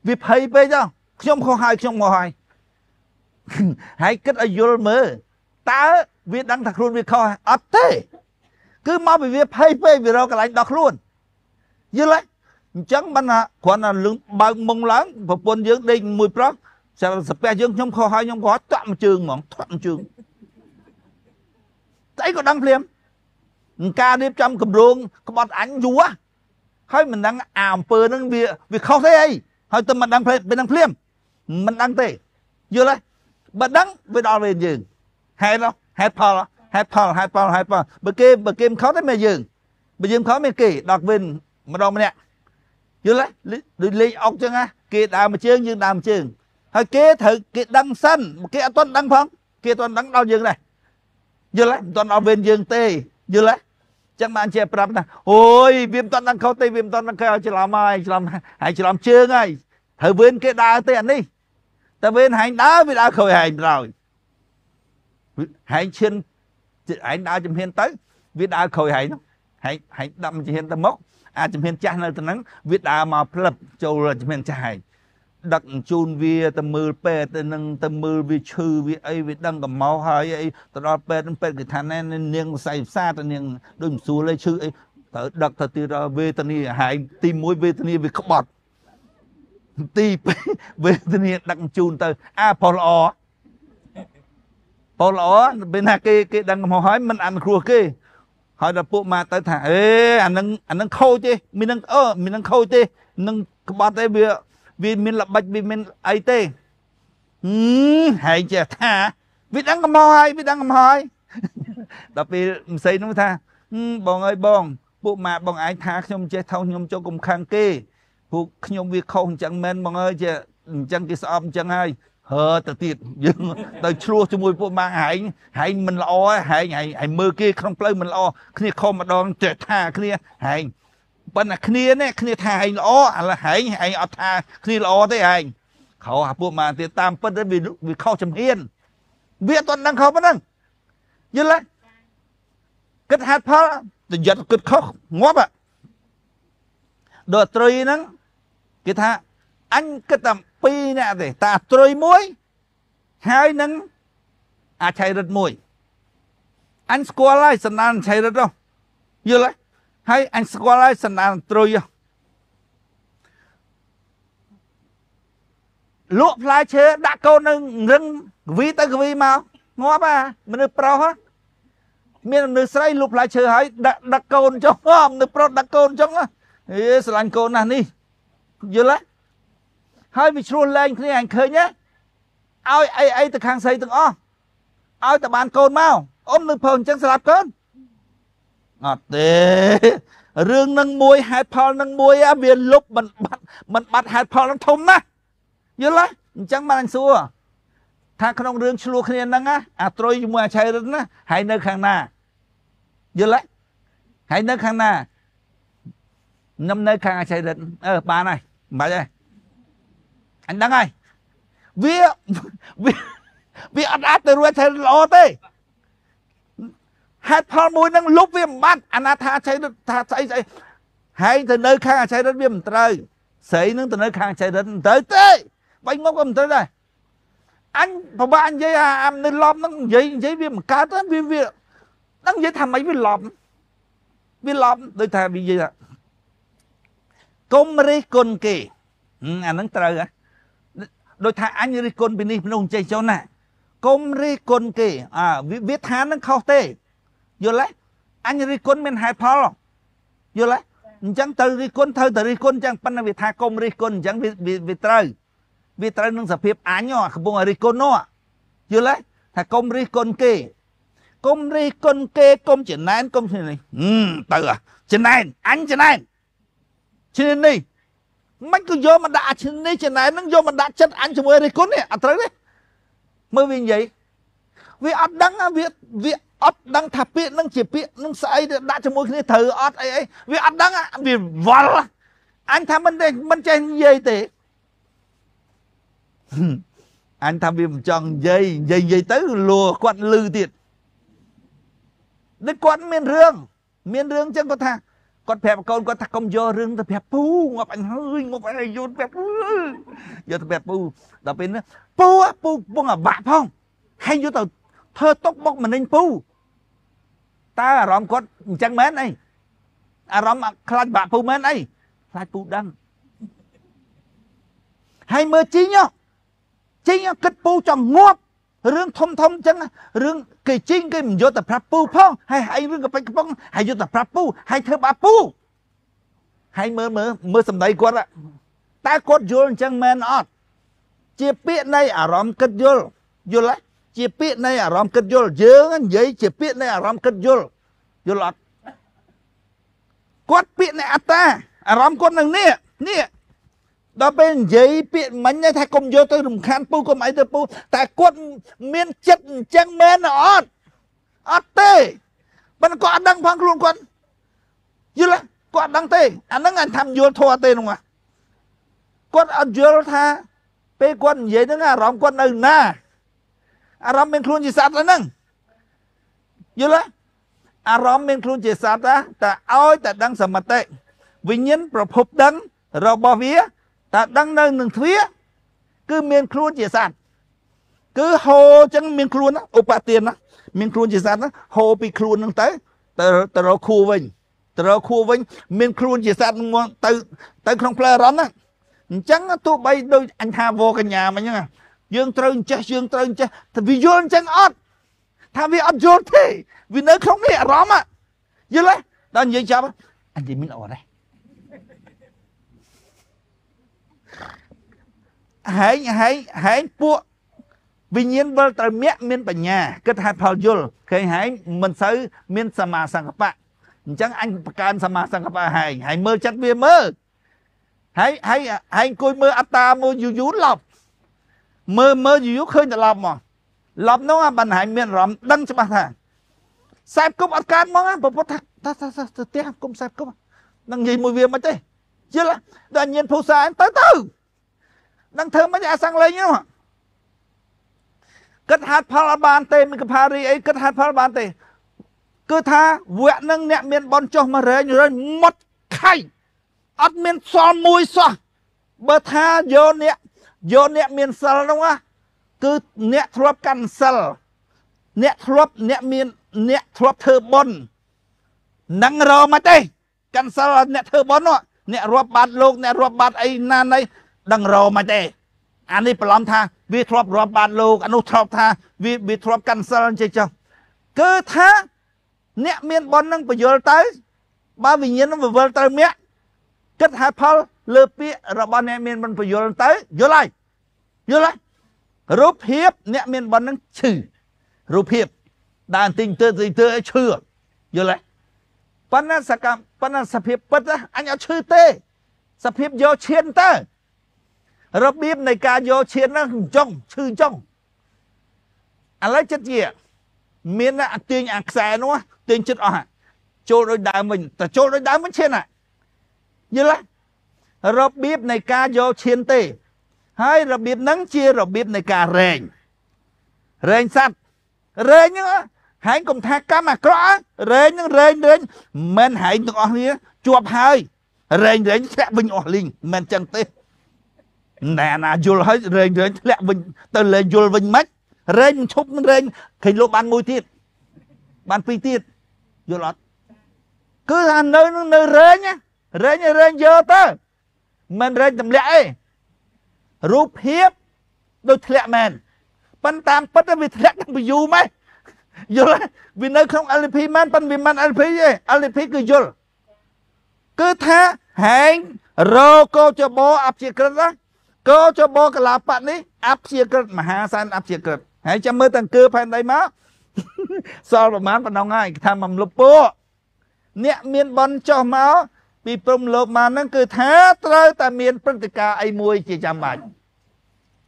វាភ័យពេកចុះខ្ញុំខុសហើយខ្ញុំខុសហើយហើយគិតឲ្យយល់មើលតើវាដឹងថាខ្លួនវាខុសអត់ទេ គឺមកពីវាភ័យពេកវារកកន្លែងដោះខ្លួនយល់ទេ អញ្ចឹងបានគ្រាន់តែលឹងបើកមុងឡើងប្រពន្ធយើងដេកមួយប្រុសសាពះយើងខ្ញុំខុសហើយខ្ញុំខុសតាក់មួយជើងហ្មងតាក់មួយជើងស្អីក៏ដឹងភ្លាមការរៀបចំគម្រោងក្បត់អញយូរហើយមិនដឹងអាអំពើហ្នឹងវាវាខុសទេអីហើយទៅមិនដឹងពេលដឹងភ្លាមមិនដឹងទេយល់ទេបើដឹងវាដល់វេនយើងហេតុហេតុផលហេតុផលហេតុផលហេតុផលបើគេបើគេមិនខុសទេមិនយើងបើយើងខុសមានគេដល់វេនម្ដងម្នាក់ យល់ទេដូចលេងអុកចឹងណាគេដើរមួយជើងយើងដើរមួយជើងហើយគេត្រូវគេដឹងសិនគេអត់ទាន់ដឹងផងគេអត់ទាន់ដឹងដល់យើងដែរយល់ទេមិនទាន់ដល់វេនយើងទេយល់ទេចឹងបានជាប្រាប់ថាអូយវាមិនទាន់ដឹងខុសទេវាមិនទាន់ដឹងខុសច្រឡំហើយច្រឡំហើយច្រឡំជើងហើយត្រូវវេនគេដើរទេអានេះតែវេនហែងដើរវាដើរក្រោយហែងក្រោយហែងឈានហែងដើរជំហានទៅវាដើរក្រោយហែងនោះហែងហែងដាក់ជំហានទៅមុខ អាជំហានចាស់នៅទៅហ្នឹងវាដើរមកផ្លឹបចូលជំហានចាស់ហែងដឹកជូនវាទៅមើលពេទ្យទៅនឹងទៅមើលវាឈឺវាអីវាដឹងកំមកហើយអីទៅដល់ពេទ្យពេទ្យគេថាណែនាងសៃផ្សាទៅនាងដូចមិនស្រួលអីឈឺអីត្រូវដឹកទៅទីវេទនីហែងទី1វេទនីវាក្បត់ទី2វេទនីដឹកជូនទៅអាផលល្អផលល្អពេលណាគេគេដឹងកំហុសហើយមិនអនុគ្រោះគេ ហើយដល់ពួកម៉ាទៅថាអេអានឹងអានឹងខូចទេមាននឹងអឺមាននឹងខូចទេនឹងក្បត់ទេវាវាមានល្បិចវាមានអីទេហឹមហើយចេះថាវាដឹងកំហុសហើយវាដឹងកំហុសហើយដល់ពេលម្សៃនោះថាបងអើយបងពួកម៉ាបងឯងថាខ្ញុំចេះថោខ្ញុំចូលកំខាំងគេពួកខ្ញុំវាខុសអញ្ចឹងមែនបងអើយចេះអញ្ចឹងគេស្អប់អញ្ចឹងហើយ ហើទៅទៀតយើងទៅឆ្លោះជាមួយពួកម៉ាហែងហែងមិនល្អហែងហែងហែងមើលគេក្នុងផ្លូវមិនល្អគ្នាខំម្ដងចេះថាគ្នាហែងប៉ុន្តែគ្នានេះគ្នាថាហែងល្អឥឡូវហែងហែងអត់ថាគ្នាល្អទេហែងខោអាពួកម៉ាទៀតតាមពិតវាវាខុសចំហៀនវាអត់ដឹងខុសប៉ុណ្ណឹងយល់ទេគិតហេតុផលទៅយត់គិតខុសងាប់ដល់ត្រីហ្នឹងគេថាអញគិតតែ 2នាក់ទេតាត្រុយមួយហើយនឹងអាចឆៃរិទ្ធមួយអញស្គាល់ហើយសណ្ដានឆៃរិទ្ធនោះយល់ហើយហើយអញស្គាល់ហើយសណ្ដានត្រុយលក់ផ្លែឈើដាក់កូននៅរឹងកវីទៅកវីមកងាប់ហ่าមនុស្សប្រុសមានមនុស្សស្រីលក់ផ្លែឈើហើយដាក់ដាក់កូនចុះមនុស្សប្រុសដាក់កូនចុះអេស្រឡាញ់កូនណាស់នេះយល់ទេ ហើយវាឆ្លោះលែងគ្នាអញឃើញទេឲ្យអីអីទៅខាងស្រីទាំងអស់ឲ្យតែបានកូនមកអ៊ំនឹងព្រោះអញ្ចឹងស្លាប់កូនអត់ទេរឿងនឹងមួយហេតុផលនឹងមួយវាលុបមិនបាត់មិនបាត់ហេតុផលនឹងធំណាស់យល់ទេអញ្ចឹងបានអញសួរថាក្នុងរឿងឆ្លោះគ្នាហ្នឹងអាត្រុយជាមួយអាឆៃរិនណាហើយនៅខាងណាយល់ទេហើយនៅខាងណាខ្ញុំនៅខាងអាឆៃរិនអឺបានហើយមិនបាច់ទេ អញដឹងហើយវាវាវាអត់អាចទៅរួចទៅល្អទេហេតុផលមួយនឹងលុបវាមិនបាត់អាណាថាចៃថាស្អីស្អីហែងទៅនៅខាងអចៃរិទ្ធវាមិនត្រូវស្រីនឹងទៅនៅខាងអចៃរិទ្ធមិនត្រូវទេបាញ់ងប់ក៏មិនត្រូវដែរអញប្របាក់និយាយអានៅឡប់ហ្នឹងនិយាយនិយាយវាមិនកើតទេវាវាដឹងនិយាយថាម៉េចវាឡប់វាឡប់ដូចថាវានិយាយថាកុំរិះគន់គេអាហ្នឹងត្រូវហ៎ ដូចថាអញរិះគន់ពីនេះពីនោះចេះចុះណាកុំរិះគន់គេអាវាថានឹងខុសទេយល់ទេអញរិះគន់មានហេតុផលយល់ទេអញ្ចឹងទៅរិះគន់ត្រូវតែរិះគន់អញ្ចឹងប៉ុន្តែវាថាកុំរិះគន់អញ្ចឹងវាវាត្រូវវាត្រូវនឹងសភាពអញកំពុងរិះគន់នោះយល់ទេថាកុំរិះគន់គេកុំរិះគន់គេកុំចំណែនកុំនេះទៅចំណែនអញចំណែនឈ្នានេះ មិនក៏យកមកដាក់អាឈ្នេះចំណែននឹងយកមកដាក់ចិត្តអញជាមួយរិះគន់នេះអត់ត្រូវទេមើលវានិយាយវាអត់ដឹងវាវាអត់ដឹងថាពាក្យនឹងជាពាក្យនឹងស្អីទៅដាក់ជាមួយគ្នាត្រូវអត់អីអីវាអត់ដឹងវាវល់អញថាមិនទេមិនចេះនិយាយទេអញថាវាមិនចង់និយាយនិយាយនិយាយទៅលួគាត់លឺទៀតដូចគាត់មានរឿងមានរឿងចឹងគាត់ថា គាត់ប្រាប់កូនគាត់ថាកុំយករឿងទៅប្រាប់ពូងាប់អញហើយងាប់អញយកប្រាប់ពូយកទៅប្រាប់ពូដល់ពេលនេះពូពូពងអាបាក់ផងហើយយកទៅធ្វើຕົកបុកម្នេញពូតើអារម្មណ៍គាត់អញ្ចឹងមែនអីអារម្មណ៍ខ្លាចបាក់ពូមែនអីខ្លាចពូដឹងហើយមើលជីងជីងគិតពូចង់ងាប់ រឿងធំធំអញ្ចឹងរឿងគេជីងគេមិនយកទៅប្រាប់ពូផងហើយហើយរឿងកប៉ិចកំប៉ុងហើយយកទៅប្រាប់ពូហើយធ្វើបាបពូហើយមើលមើលមើលសម្ដីគាត់តើគាត់យល់អញ្ចឹងមែនអត់ជាពាក្យនៃអារម្មណ៍គិតយល់យល់ទេជាពាក្យនៃអារម្មណ៍គិតយល់យើងនិយាយជាពាក្យនៃអារម្មណ៍គិតយល់យល់អត់គាត់ពាក្យនៃអត្តាអារម្មណ៍គាត់នឹងនេះនេះ ដល់ពេលនិយាយពាក្យមិញថាកុំយកទៅរំខានពូកុំអីទៅពូតែគាត់មានចិត្តអញ្ចឹងមែនអត់អត់ទេប៉ុន្តែគាត់អត់ដឹងផងខ្លួនគាត់យល់គាត់អត់ដឹងទេអាហ្នឹងអញថាយល់ធัวទេនោះគាត់អត់យល់ថាពេលគាត់និយាយហ្នឹងអារម្មណ៍គាត់នៅណាអារម្មណ៍មានខ្លួនជាសត្វហ្នឹងយល់ទេអារម្មណ៍មានខ្លួនជាសត្វតែឲ្យតែដឹងសមតិវិញ្ញាណប្រភពដឹងរបស់វា តែដឹងនៅនឹងទ្វាគឺមានខ្លួនជាសត្វគឺហូរចឹងមានខ្លួនឧបទានណាមានខ្លួនជាសត្វណាហូរពីខ្លួនហ្នឹងទៅទៅទៅរកខួរវិញទៅរកខួរវិញ មានខ្លួនជាសត្វហ្នឹងទៅទៅក្នុងផ្លូវអារម្មណ៍ណាអញ្ចឹងទោះបីដូចអញថាវកញ្ញាមិញហ្នឹងយើងត្រូវចេះយើងត្រូវចេះតែវាយល់អញ្ចឹងអត់ថាវាអត់យល់ទេវានៅក្នុងនេះអារម្មណ៍យល់ទេដល់និយាយចាប់អញនិយាយមានល្អណាស់ ហែងហែងហែងពួកវិញ្ញាណវិលត្រូវមាក់មានបញ្ញាគិតហេតុផលយល់ឃើញហែងមិនសូវមានសមាសង្កបៈអញ្ចឹងអញបង្កើនសមាសង្កបៈហែងហែងមើលចិត្តវាមើលហើយហើយហែងអង្គុយមើលអត្តាមួយយូរយូរឡប់មើលមើលយូរយូរឃើញតែឡប់មកឡប់នោះបានហែងមានអារម្មណ៍ដឹងច្បាស់ថាខ្សែគប់អត់កើតមកប្រពុតថាថាថាទៅផ្ទះគុំខ្សែគប់នឹងនិយាយមួយវាមិនទេយល់ដល់ញៀនភូសាទៅទៅ នឹងធ្វើមិនអាសង្លេងនោះគិតហាត់ផលអត់បានទេមិនកផារីអីគិតហាត់ផលបានទេ គឺថាវគ្គនឹងអ្នកមានបនចុះមករែងរែងមុតខៃអត់មានសល់មួយសោះបើថាយកអ្នកយកអ្នកមានសិលនោះគឺអ្នកធ្លាប់កាន់សិលអ្នកធ្លាប់អ្នកមានអ្នកធ្លាប់ធ្វើបុណ្យនឹងរមកទេកាន់សិលអ្នកធ្វើបុណ្យនោះអ្នករាប់បាត់លោកអ្នករាប់បាត់អីណាណី ដឹងរមកទេអានេះប្រឡំថាវាធ្លាប់រាប់បាត់លោកអានោះធ្លាប់ថាវាវាធ្លាប់កាន់សិលអញ្ចឹងចុះគឺថាអ្នកមានបុណ្យនឹងបញ្យល់ទៅ បើវិញ្ញាណនឹងវិវល់ទៅមាក់គិតហេតុផលលើពាក្យរបស់អ្នកមានបុណ្យបញ្យល់ទៅយល់ហើយយល់ហើយរូបភាពអ្នកមានបុណ្យនឹងឈឺរូបភាពដើរទិញទើទិញទើឲ្យឈឺយល់ទេប៉ុន្តែសកម្មប៉ុន្តែសភាពពិតអញអត់ឈឺទេសភាពយកឈានទៅ របៀបនៃការយកឈានហ្នឹងចង់ឈឺចង់ឥឡូវចិត្តជាមានអាទាញអាខ្សែនោះទាញចិត្តអស់ចូលដោយដើមវិញតែចូលដោយដើមវិញឈានហ่ะយល់ទេរបៀបនៃការយកឈានទេ ហើយរបៀបហ្នឹងជារបៀបនៃការរែងរែងសัตว์រែងហ្នឹងហែងកុំថាកម្មអាក្រក់រែងហ្នឹងរែងរែងមិនហែងទាំងអស់គ្នាជាប់ហើយរែងរែងធ្លាក់វិញអស់លីងមិនចឹងទេ ណែណាយល់ហើយរែងរែងធ្លាក់វិញទៅលេងយល់វិញមិនរែងឈប់នឹងរែងឃើញលោកបានមួយទៀតបានពីរទៀតយល់អត់គឺថានៅនឹងនៅរែងរែងរែងយកទៅមិនរែងទម្លាក់អីរូបភាពដូចធ្លាក់មែនប៉ុន្តែតាមពិតវាធ្លាក់តាំងពីយូរម៉េចយល់វានៅក្នុង LP មែនប៉ុន្តែវាមិន LP ទេ LP គឺយល់គឺថាហែងរកោចបោអព្យាក្រឹតណា កោចបោកលាបៈនេះអព្យាក្រឹតមហាសានអព្យាក្រឹតហើយចាំមើលទាំងគឺផែនដីមកសល់ប្រមាណប៉ុណ្ណឹងហើយថាមិនលុបពួកអ្នកមានបនចុះមកពីព្រំលោកមកហ្នឹងគឺថាត្រូវតែមានព្រឹត្តិការណ៍អីមួយជាចាំបាច់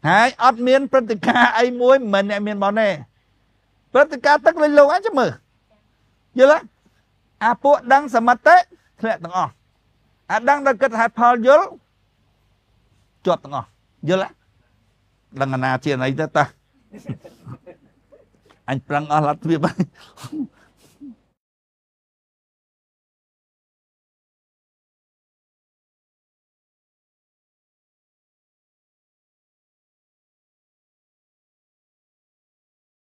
ហើយអត់មានព្រឹត្តិការណ៍អីមួយមិនអ្នកមានបនទេព្រឹត្តិការណ៍ទឹកលេងលោកអញ្ចឹងមើលយល់ទេអាពួកដឹងសមិទ្ធិធ្លាក់ទាំងអស់អាដឹងដល់គិតហេតុផលយល់ ជាប់ទាំងអស់យល់ទេដឹងអាណាជាអីទៅតាអញប្រឹងអស់លទ្ធភាព